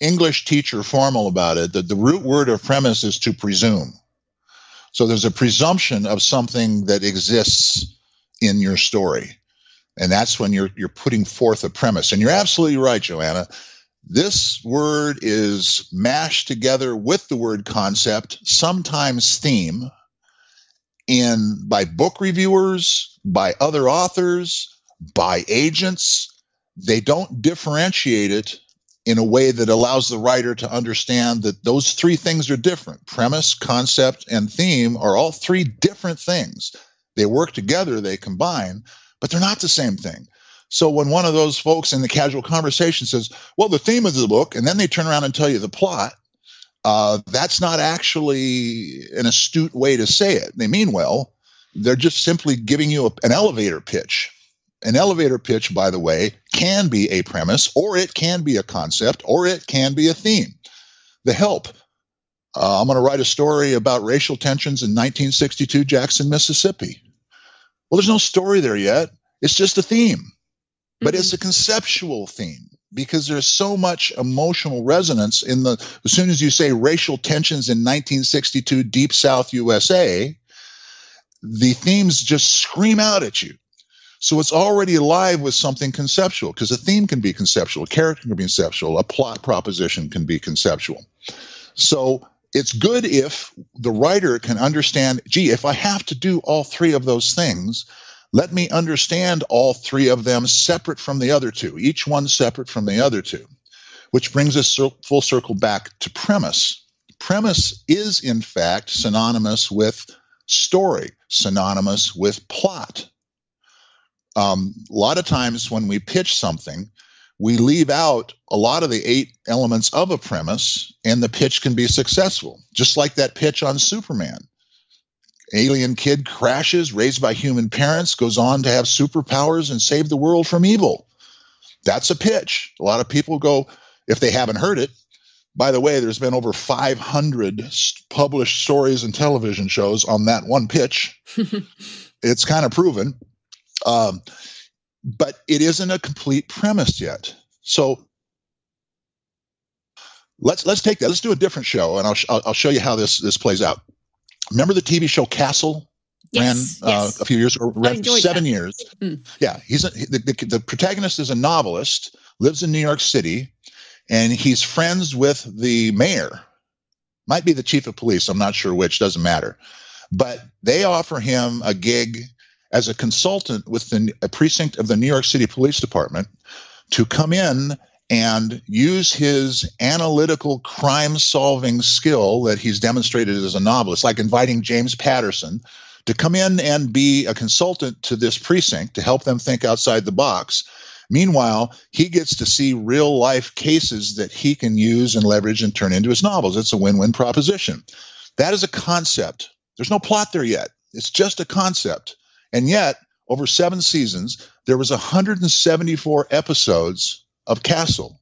English teacher formal about it, the, the root word of premise is to presume. So there's a presumption of something that exists in your story. And that's when you're you're putting forth a premise. And you're absolutely right, Joanna. This word is mashed together with the word concept, sometimes theme, in by book reviewers, by other authors, by agents. They don't differentiate it in a way that allows the writer to understand that those three things are different. Premise, concept, and theme are all three different things. They work together, they combine, but they're not the same thing. So when one of those folks in the casual conversation says, "Well, the theme of the book," and then they turn around and tell you the plot, uh, that's not actually an astute way to say it. They mean well. They're just simply giving you a, an elevator pitch. An elevator pitch, by the way, can be a premise, or it can be a concept, or it can be a theme. The help. Uh, I'm going to write a story about racial tensions in 1962 Jackson, Mississippi. Well, there's no story there yet. It's just a theme but mm-hmm. it's a conceptual theme because there's so much emotional resonance in the as soon as you say racial tensions in 1962 deep south usa the themes just scream out at you so it's already alive with something conceptual because a theme can be conceptual a character can be conceptual a plot proposition can be conceptual so it's good if the writer can understand gee if i have to do all three of those things let me understand all three of them separate from the other two, each one separate from the other two, which brings us full circle back to premise. Premise is, in fact, synonymous with story, synonymous with plot. Um, a lot of times when we pitch something, we leave out a lot of the eight elements of a premise, and the pitch can be successful. Just like that pitch on Superman alien kid crashes, raised by human parents, goes on to have superpowers and save the world from evil. That's a pitch. A lot of people go, if they haven't heard it, by the way, there's been over 500 published stories and television shows on that one pitch. it's kind of proven. Um, but it isn't a complete premise yet. So let's let's take that. Let's do a different show, and I'll I'll show you how this this plays out remember the TV show Castle? Yes, ran yes. Uh, a few years or ran seven that. years. Mm. Yeah, he's a, the, the, the protagonist is a novelist, lives in New York City, and he's friends with the mayor. Might be the chief of police. I'm not sure which. Doesn't matter. But they offer him a gig as a consultant with the a precinct of the New York City Police Department to come in and use his analytical crime solving skill that he's demonstrated as a novelist, like inviting James Patterson to come in and be a consultant to this precinct to help them think outside the box. Meanwhile, he gets to see real life cases that he can use and leverage and turn into his novels. It's a win win proposition. That is a concept. There's no plot there yet. It's just a concept. And yet, over seven seasons, there was 174 episodes of Castle,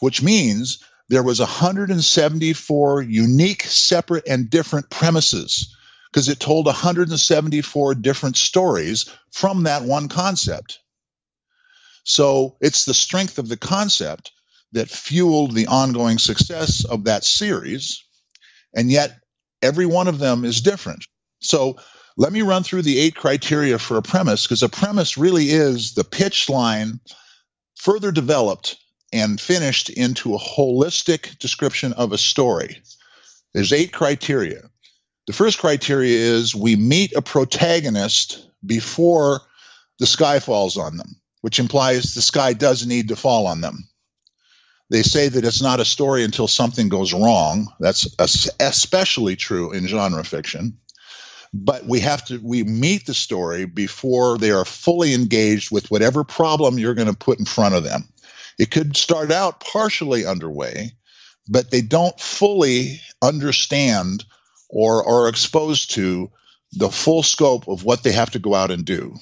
which means there was 174 unique, separate, and different premises because it told 174 different stories from that one concept. So it's the strength of the concept that fueled the ongoing success of that series. And yet, every one of them is different. So let me run through the eight criteria for a premise because a premise really is the pitch line further developed and finished into a holistic description of a story. There's eight criteria. The first criteria is we meet a protagonist before the sky falls on them, which implies the sky does need to fall on them. they say that it's not a story until something goes wrong. That's especially true in genre fiction. But we have to we meet the story before they are fully engaged with whatever problem you're going to put in front of them. It could start out partially underway, but they don't fully understand or are exposed to the full scope of what they have to go out and do.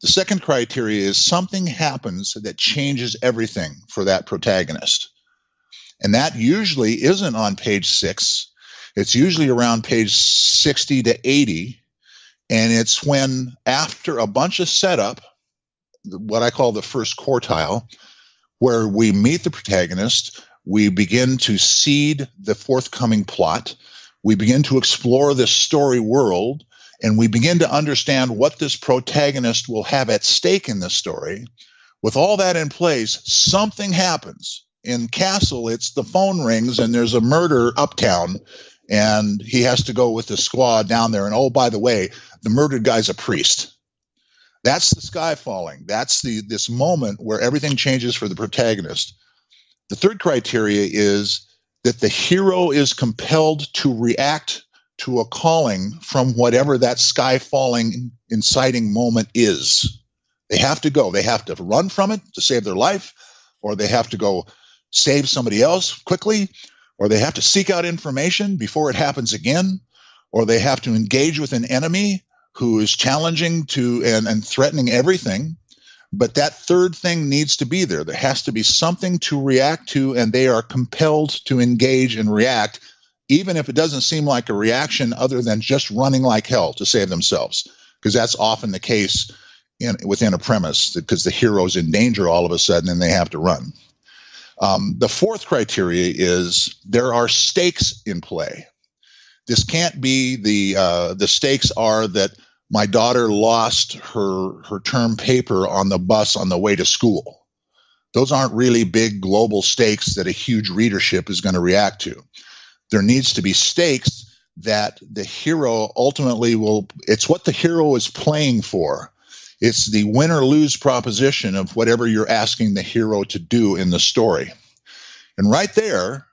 The second criteria is something happens that changes everything for that protagonist. And that usually isn't on page six. It's usually around page 60 to 80. And it's when, after a bunch of setup, what I call the first quartile, where we meet the protagonist, we begin to seed the forthcoming plot, we begin to explore this story world, and we begin to understand what this protagonist will have at stake in the story. With all that in place, something happens. In Castle, it's the phone rings and there's a murder uptown, and he has to go with the squad down there. And oh, by the way, the murdered guy's a priest. That's the sky falling. That's the this moment where everything changes for the protagonist. The third criteria is that the hero is compelled to react to a calling from whatever that sky falling inciting moment is. They have to go. They have to run from it to save their life, or they have to go save somebody else quickly, or they have to seek out information before it happens again, or they have to engage with an enemy who is challenging to and, and threatening everything. But that third thing needs to be there. There has to be something to react to, and they are compelled to engage and react, even if it doesn't seem like a reaction other than just running like hell to save themselves. Because that's often the case in, within a premise, because the hero's in danger all of a sudden and they have to run. Um, the fourth criteria is there are stakes in play. This can't be the uh, the stakes are that my daughter lost her her term paper on the bus on the way to school. Those aren't really big global stakes that a huge readership is going to react to. There needs to be stakes that the hero ultimately will it's what the hero is playing for. It's the win or lose proposition of whatever you're asking the hero to do in the story. And right there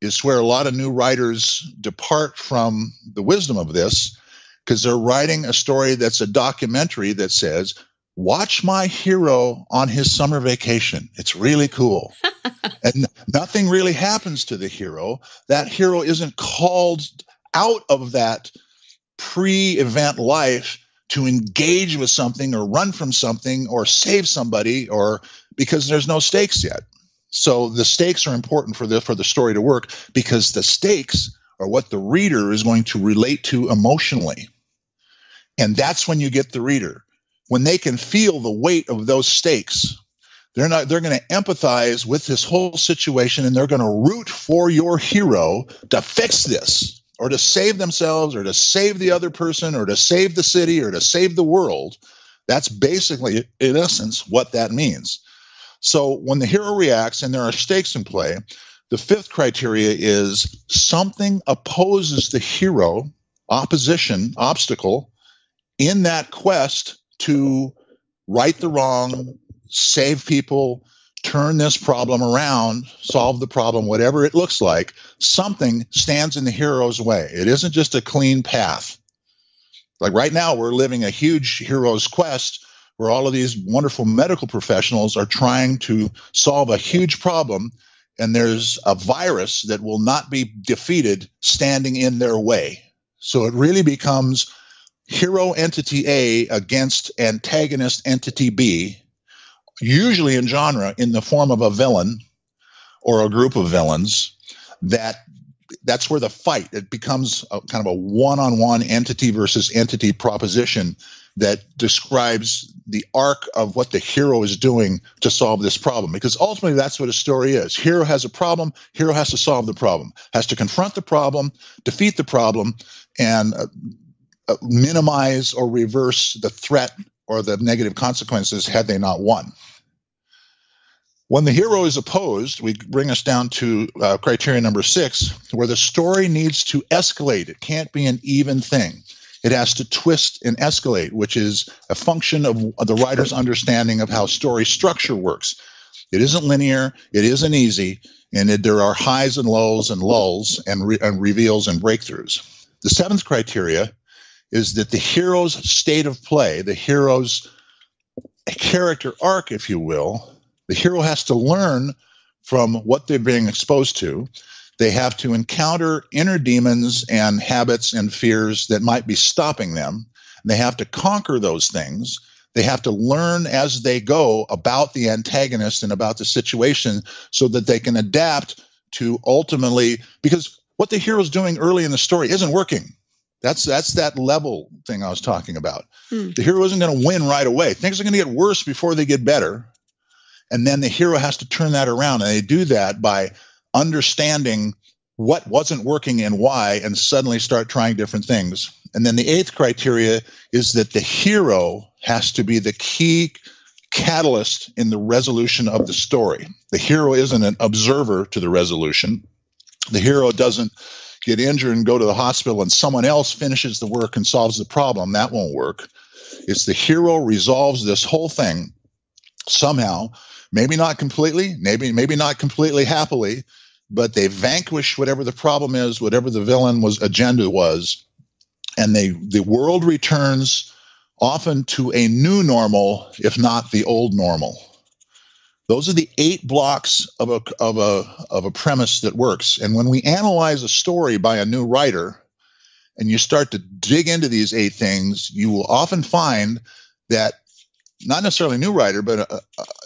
is where a lot of new writers depart from the wisdom of this because they're writing a story that's a documentary that says, Watch my hero on his summer vacation. It's really cool. and nothing really happens to the hero. That hero isn't called out of that pre event life to engage with something or run from something or save somebody or because there's no stakes yet. So the stakes are important for the for the story to work because the stakes are what the reader is going to relate to emotionally. And that's when you get the reader. When they can feel the weight of those stakes, they're not they're going to empathize with this whole situation and they're going to root for your hero to fix this or to save themselves or to save the other person or to save the city or to save the world. That's basically in essence what that means. So when the hero reacts and there are stakes in play, the fifth criteria is something opposes the hero, opposition, obstacle, in that quest to right the wrong, save people, turn this problem around, solve the problem, whatever it looks like, something stands in the hero's way. It isn't just a clean path. Like right now, we're living a huge hero's quest where all of these wonderful medical professionals are trying to solve a huge problem and there's a virus that will not be defeated standing in their way. So it really becomes hero entity A against antagonist entity B, usually in genre in the form of a villain or a group of villains that that's where the fight it becomes a, kind of a one-on-one entity versus entity proposition that describes the arc of what the hero is doing to solve this problem. Because ultimately that's what a story is. Hero has a problem hero has to solve the problem has to confront the problem defeat the problem and uh, uh, minimize or reverse the threat or the negative consequences had they not won when the hero is opposed, we bring us down to uh, criteria number six, where the story needs to escalate. It can't be an even thing. It has to twist and escalate, which is a function of the writer's understanding of how story structure works. It isn't linear. It isn't easy. And it, there are highs and lows and lulls and, re, and reveals and breakthroughs. The seventh criteria is that the hero's state of play, the hero's character arc, if you will, the hero has to learn from what they're being exposed to. They have to encounter inner demons and habits and fears that might be stopping them. They have to conquer those things. They have to learn as they go about the antagonist and about the situation so that they can adapt to ultimately, because what the hero's doing early in the story isn't working. That's that's that level thing I was talking about. Hmm. The hero isn't going to win right away. Things are going to get worse before they get better. And then the hero has to turn that around. And they do that by understanding what wasn't working and why, and suddenly start trying different things. And then the eighth criteria is that the hero has to be the key catalyst in the resolution of the story. The hero isn't an observer to the resolution. The hero doesn't get injured and go to the hospital and someone else finishes the work and solves the problem. That won't work. It's the hero resolves this whole thing somehow, maybe not completely, maybe maybe not completely happily, but they vanquish whatever the problem is, whatever the villain was agenda was, and they the world returns often to a new normal, if not the old normal. Those are the eight blocks of a, of a, of a premise that works. And when we analyze a story by a new writer, and you start to dig into these eight things, you will often find that not necessarily a new writer, but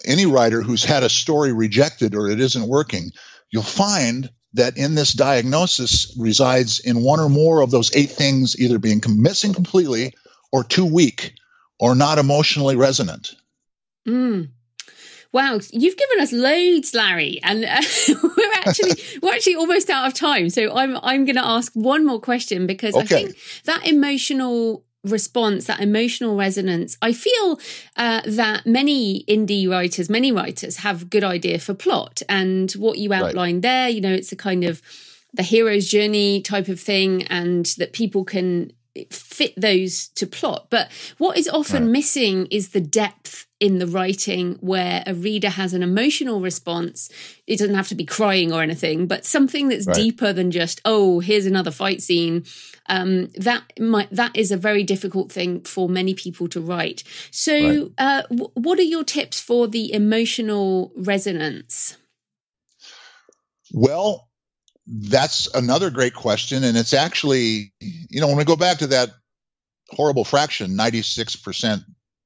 any writer who's had a story rejected or it isn't working, you'll find that in this diagnosis resides in one or more of those eight things either being missing completely or too weak or not emotionally resonant. Mm. Wow, you've given us loads, Larry, and uh, we're actually we're actually almost out of time. So I'm I'm going to ask one more question because okay. I think that emotional response, that emotional resonance. I feel uh, that many indie writers, many writers have good idea for plot and what you outlined right. there. You know, it's a kind of the hero's journey type of thing, and that people can fit those to plot. But what is often right. missing is the depth in the writing where a reader has an emotional response. It doesn't have to be crying or anything, but something that's right. deeper than just, oh, here's another fight scene. Um, that might, that is a very difficult thing for many people to write. So, right. uh, w- what are your tips for the emotional resonance? Well, that's another great question. And it's actually, you know, when we go back to that horrible fraction, 96%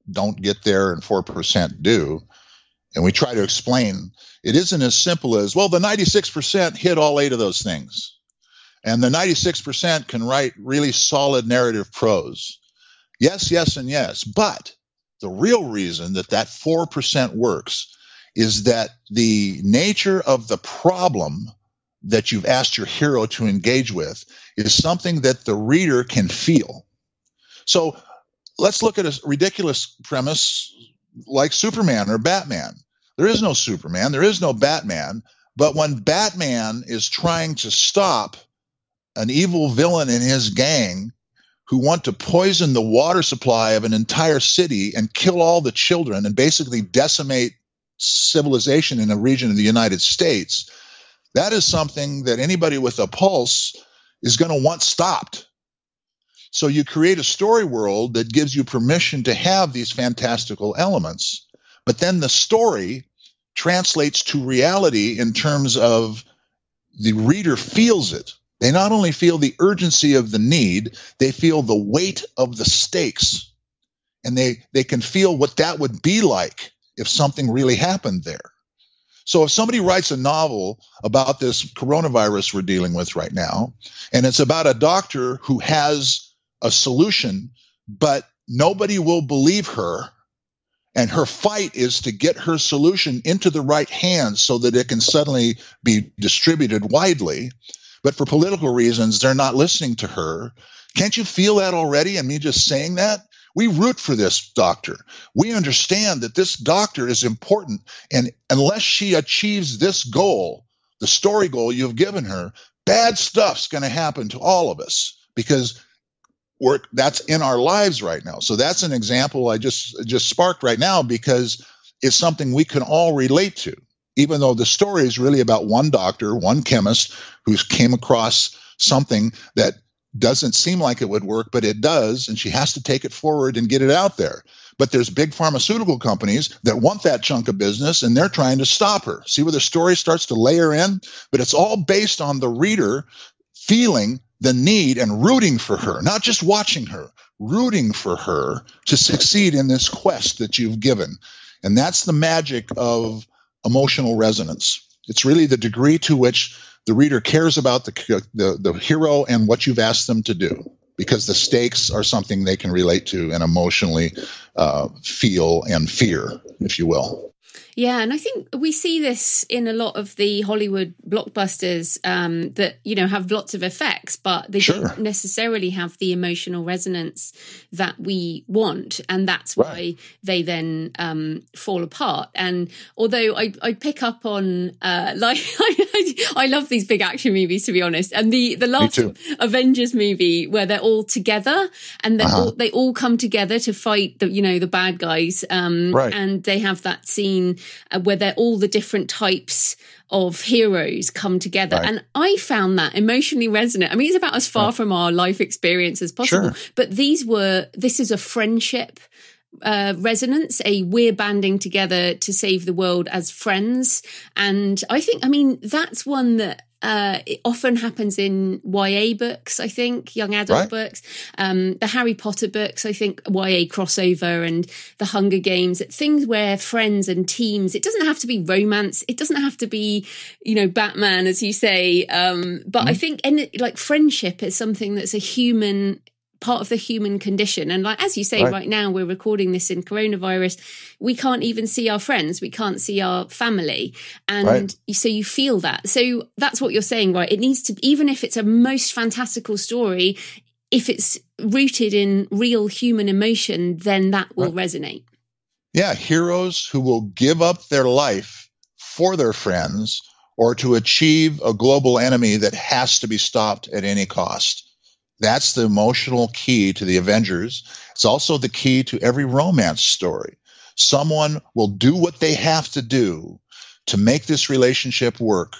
don't get there and 4% do, and we try to explain, it isn't as simple as, well, the 96% hit all eight of those things. And the 96% can write really solid narrative prose. Yes, yes, and yes. But the real reason that that 4% works is that the nature of the problem that you've asked your hero to engage with is something that the reader can feel. So let's look at a ridiculous premise like Superman or Batman. There is no Superman, there is no Batman, but when Batman is trying to stop an evil villain and his gang who want to poison the water supply of an entire city and kill all the children and basically decimate civilization in a region of the United States, that is something that anybody with a pulse is going to want stopped. So you create a story world that gives you permission to have these fantastical elements, but then the story translates to reality in terms of the reader feels it. They not only feel the urgency of the need, they feel the weight of the stakes. And they, they can feel what that would be like if something really happened there. So if somebody writes a novel about this coronavirus we're dealing with right now, and it's about a doctor who has a solution, but nobody will believe her. And her fight is to get her solution into the right hands so that it can suddenly be distributed widely. But for political reasons, they're not listening to her. Can't you feel that already? And me just saying that? We root for this doctor. We understand that this doctor is important. And unless she achieves this goal, the story goal you've given her, bad stuff's going to happen to all of us because work that's in our lives right now. So that's an example I just just sparked right now because it's something we can all relate to. even though the story is really about one doctor, one chemist who came across something that doesn't seem like it would work, but it does, and she has to take it forward and get it out there. But there's big pharmaceutical companies that want that chunk of business and they're trying to stop her. See where the story starts to layer in? But it's all based on the reader feeling the need and rooting for her, not just watching her, rooting for her to succeed in this quest that you've given. And that's the magic of emotional resonance. It's really the degree to which the reader cares about the, the, the hero and what you've asked them to do because the stakes are something they can relate to and emotionally uh, feel and fear, if you will. Yeah, and I think we see this in a lot of the Hollywood blockbusters um, that you know have lots of effects, but they sure. don't necessarily have the emotional resonance that we want, and that's right. why they then um, fall apart. And although I, I pick up on uh, like I, I love these big action movies to be honest, and the the last Avengers movie where they're all together and uh-huh. all, they all come together to fight the you know the bad guys, um, right. and they have that scene uh, where they're all the different types of heroes come together. Right. And I found that emotionally resonant. I mean, it's about as far right. from our life experience as possible. Sure. But these were, this is a friendship uh, resonance, a we're banding together to save the world as friends. And I think, I mean, that's one that uh, it often happens in YA books, I think, young adult right. books. Um, the Harry Potter books, I think, YA crossover and the Hunger Games, things where friends and teams, it doesn't have to be romance. It doesn't have to be, you know, Batman, as you say. Um, but mm. I mm-hmm. think, and like friendship is something that's a human part of the human condition. And like as you say, right. right. now we're recording this in coronavirus. We can't even see our friends. We can't see our family. And right. so you feel that. So that's what you're saying, right? It needs to even if it's a most fantastical story, if it's rooted in real human emotion, then that will right. resonate. Yeah, heroes who will give up their life for their friends or to achieve a global enemy that has to be stopped at any cost. That's the emotional key to the Avengers. It's also the key to every romance story. Someone will do what they have to do to make this relationship work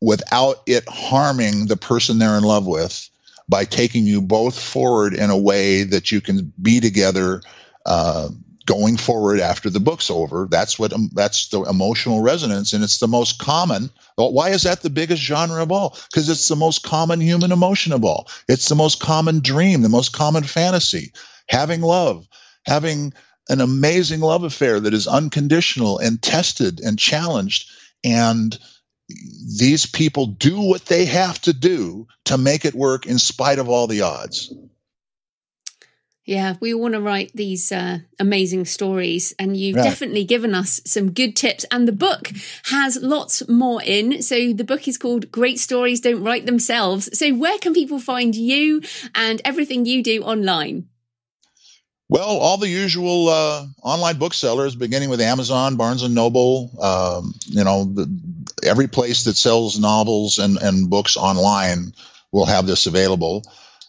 without it harming the person they're in love with by taking you both forward in a way that you can be together uh, going forward after the book's over. That's what um, that's the emotional resonance, and it's the most common. Well, why is that the biggest genre of all? Because it's the most common human emotion of all. It's the most common dream, the most common fantasy. Having love, having an amazing love affair that is unconditional and tested and challenged, and these people do what they have to do to make it work in spite of all the odds. Yeah, we want to write these uh, amazing stories, and you've right. definitely given us some good tips. And the book has lots more in. So the book is called Great Stories Don't Write Themselves. So where can people find you and everything you do online? Well, all the usual uh, online booksellers, beginning with Amazon, Barnes and Noble. Um, you know, the, every place that sells novels and, and books online will have this available.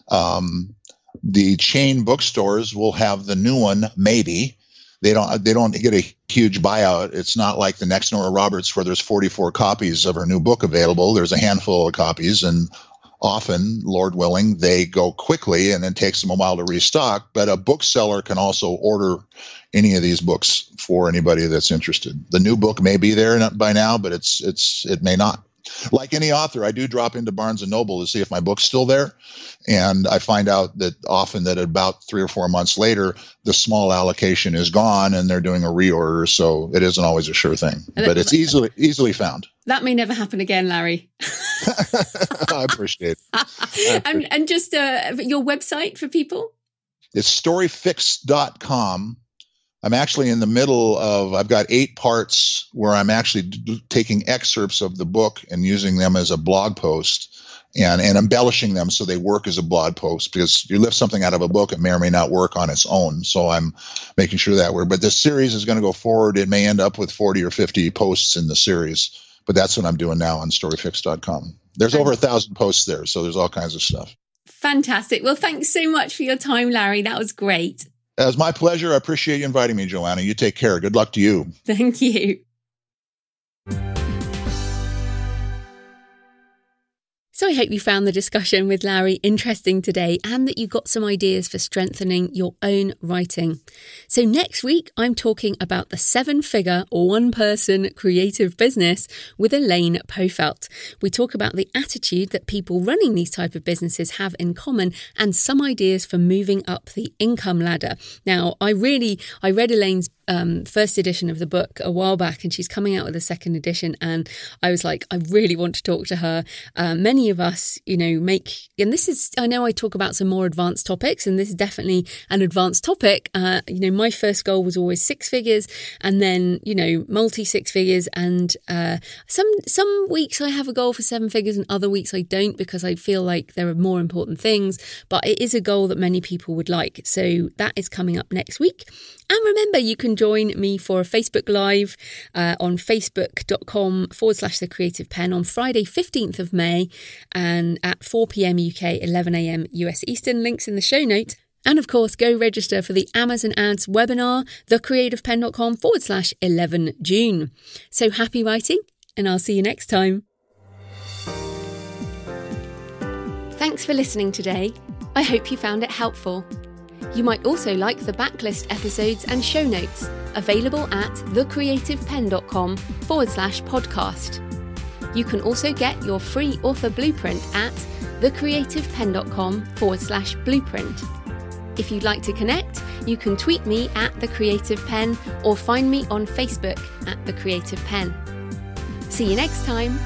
Um, the chain bookstores will have the new one, maybe. They don't they don't get a huge buyout. It's not like the next Nora Roberts where there's 44 copies of her new book available. There's a handful of copies, and often, Lord willing, they go quickly and it takes them a while to restock. But a bookseller can also order any of these books for anybody that's interested. The new book may be there by now, but it's it's it may not like any author, I do drop into Barnes and Noble to see if my book's still there, and I find out that often that about three or four months later, the small allocation is gone, and they're doing a reorder. So it isn't always a sure thing, but it's easily easily found. That may never happen again, Larry. I appreciate it. I appreciate and, and just uh, your website for people? It's storyfix.com I'm actually in the middle of, I've got eight parts where I'm actually d- taking excerpts of the book and using them as a blog post and, and embellishing them so they work as a blog post because you lift something out of a book, it may or may not work on its own. So I'm making sure that we're, but this series is going to go forward. It may end up with 40 or 50 posts in the series, but that's what I'm doing now on storyfix.com. There's over a thousand posts there. So there's all kinds of stuff. Fantastic. Well, thanks so much for your time, Larry. That was great. It was my pleasure. I appreciate you inviting me, Joanna. You take care. Good luck to you. Thank you. I hope you found the discussion with Larry interesting today and that you got some ideas for strengthening your own writing. So, next week, I'm talking about the seven figure or one person creative business with Elaine Pofeldt. We talk about the attitude that people running these type of businesses have in common and some ideas for moving up the income ladder. Now, I really, I read Elaine's um, first edition of the book a while back, and she's coming out with a second edition. And I was like, I really want to talk to her. Uh, many of us, you know, make, and this is, I know I talk about some more advanced topics, and this is definitely an advanced topic. Uh, you know, my first goal was always six figures, and then you know, multi six figures. And uh, some some weeks I have a goal for seven figures, and other weeks I don't because I feel like there are more important things. But it is a goal that many people would like. So that is coming up next week. And remember, you can join me for a Facebook Live uh, on facebook.com forward slash the creative penn on Friday, 15th of May, and at 4 pm UK, 11 am US Eastern. Links in the show notes. And of course, go register for the Amazon Ads webinar, thecreativepenn.com forward slash 11 June. So happy writing, and I'll see you next time. Thanks for listening today. I hope you found it helpful. You might also like the backlist episodes and show notes, available at thecreativepenn.com forward slash podcast. You can also get your free author blueprint at thecreativepenn.com forward slash blueprint. If you'd like to connect, you can tweet me at The Creative Penn or find me on Facebook at The Creative Penn. See you next time.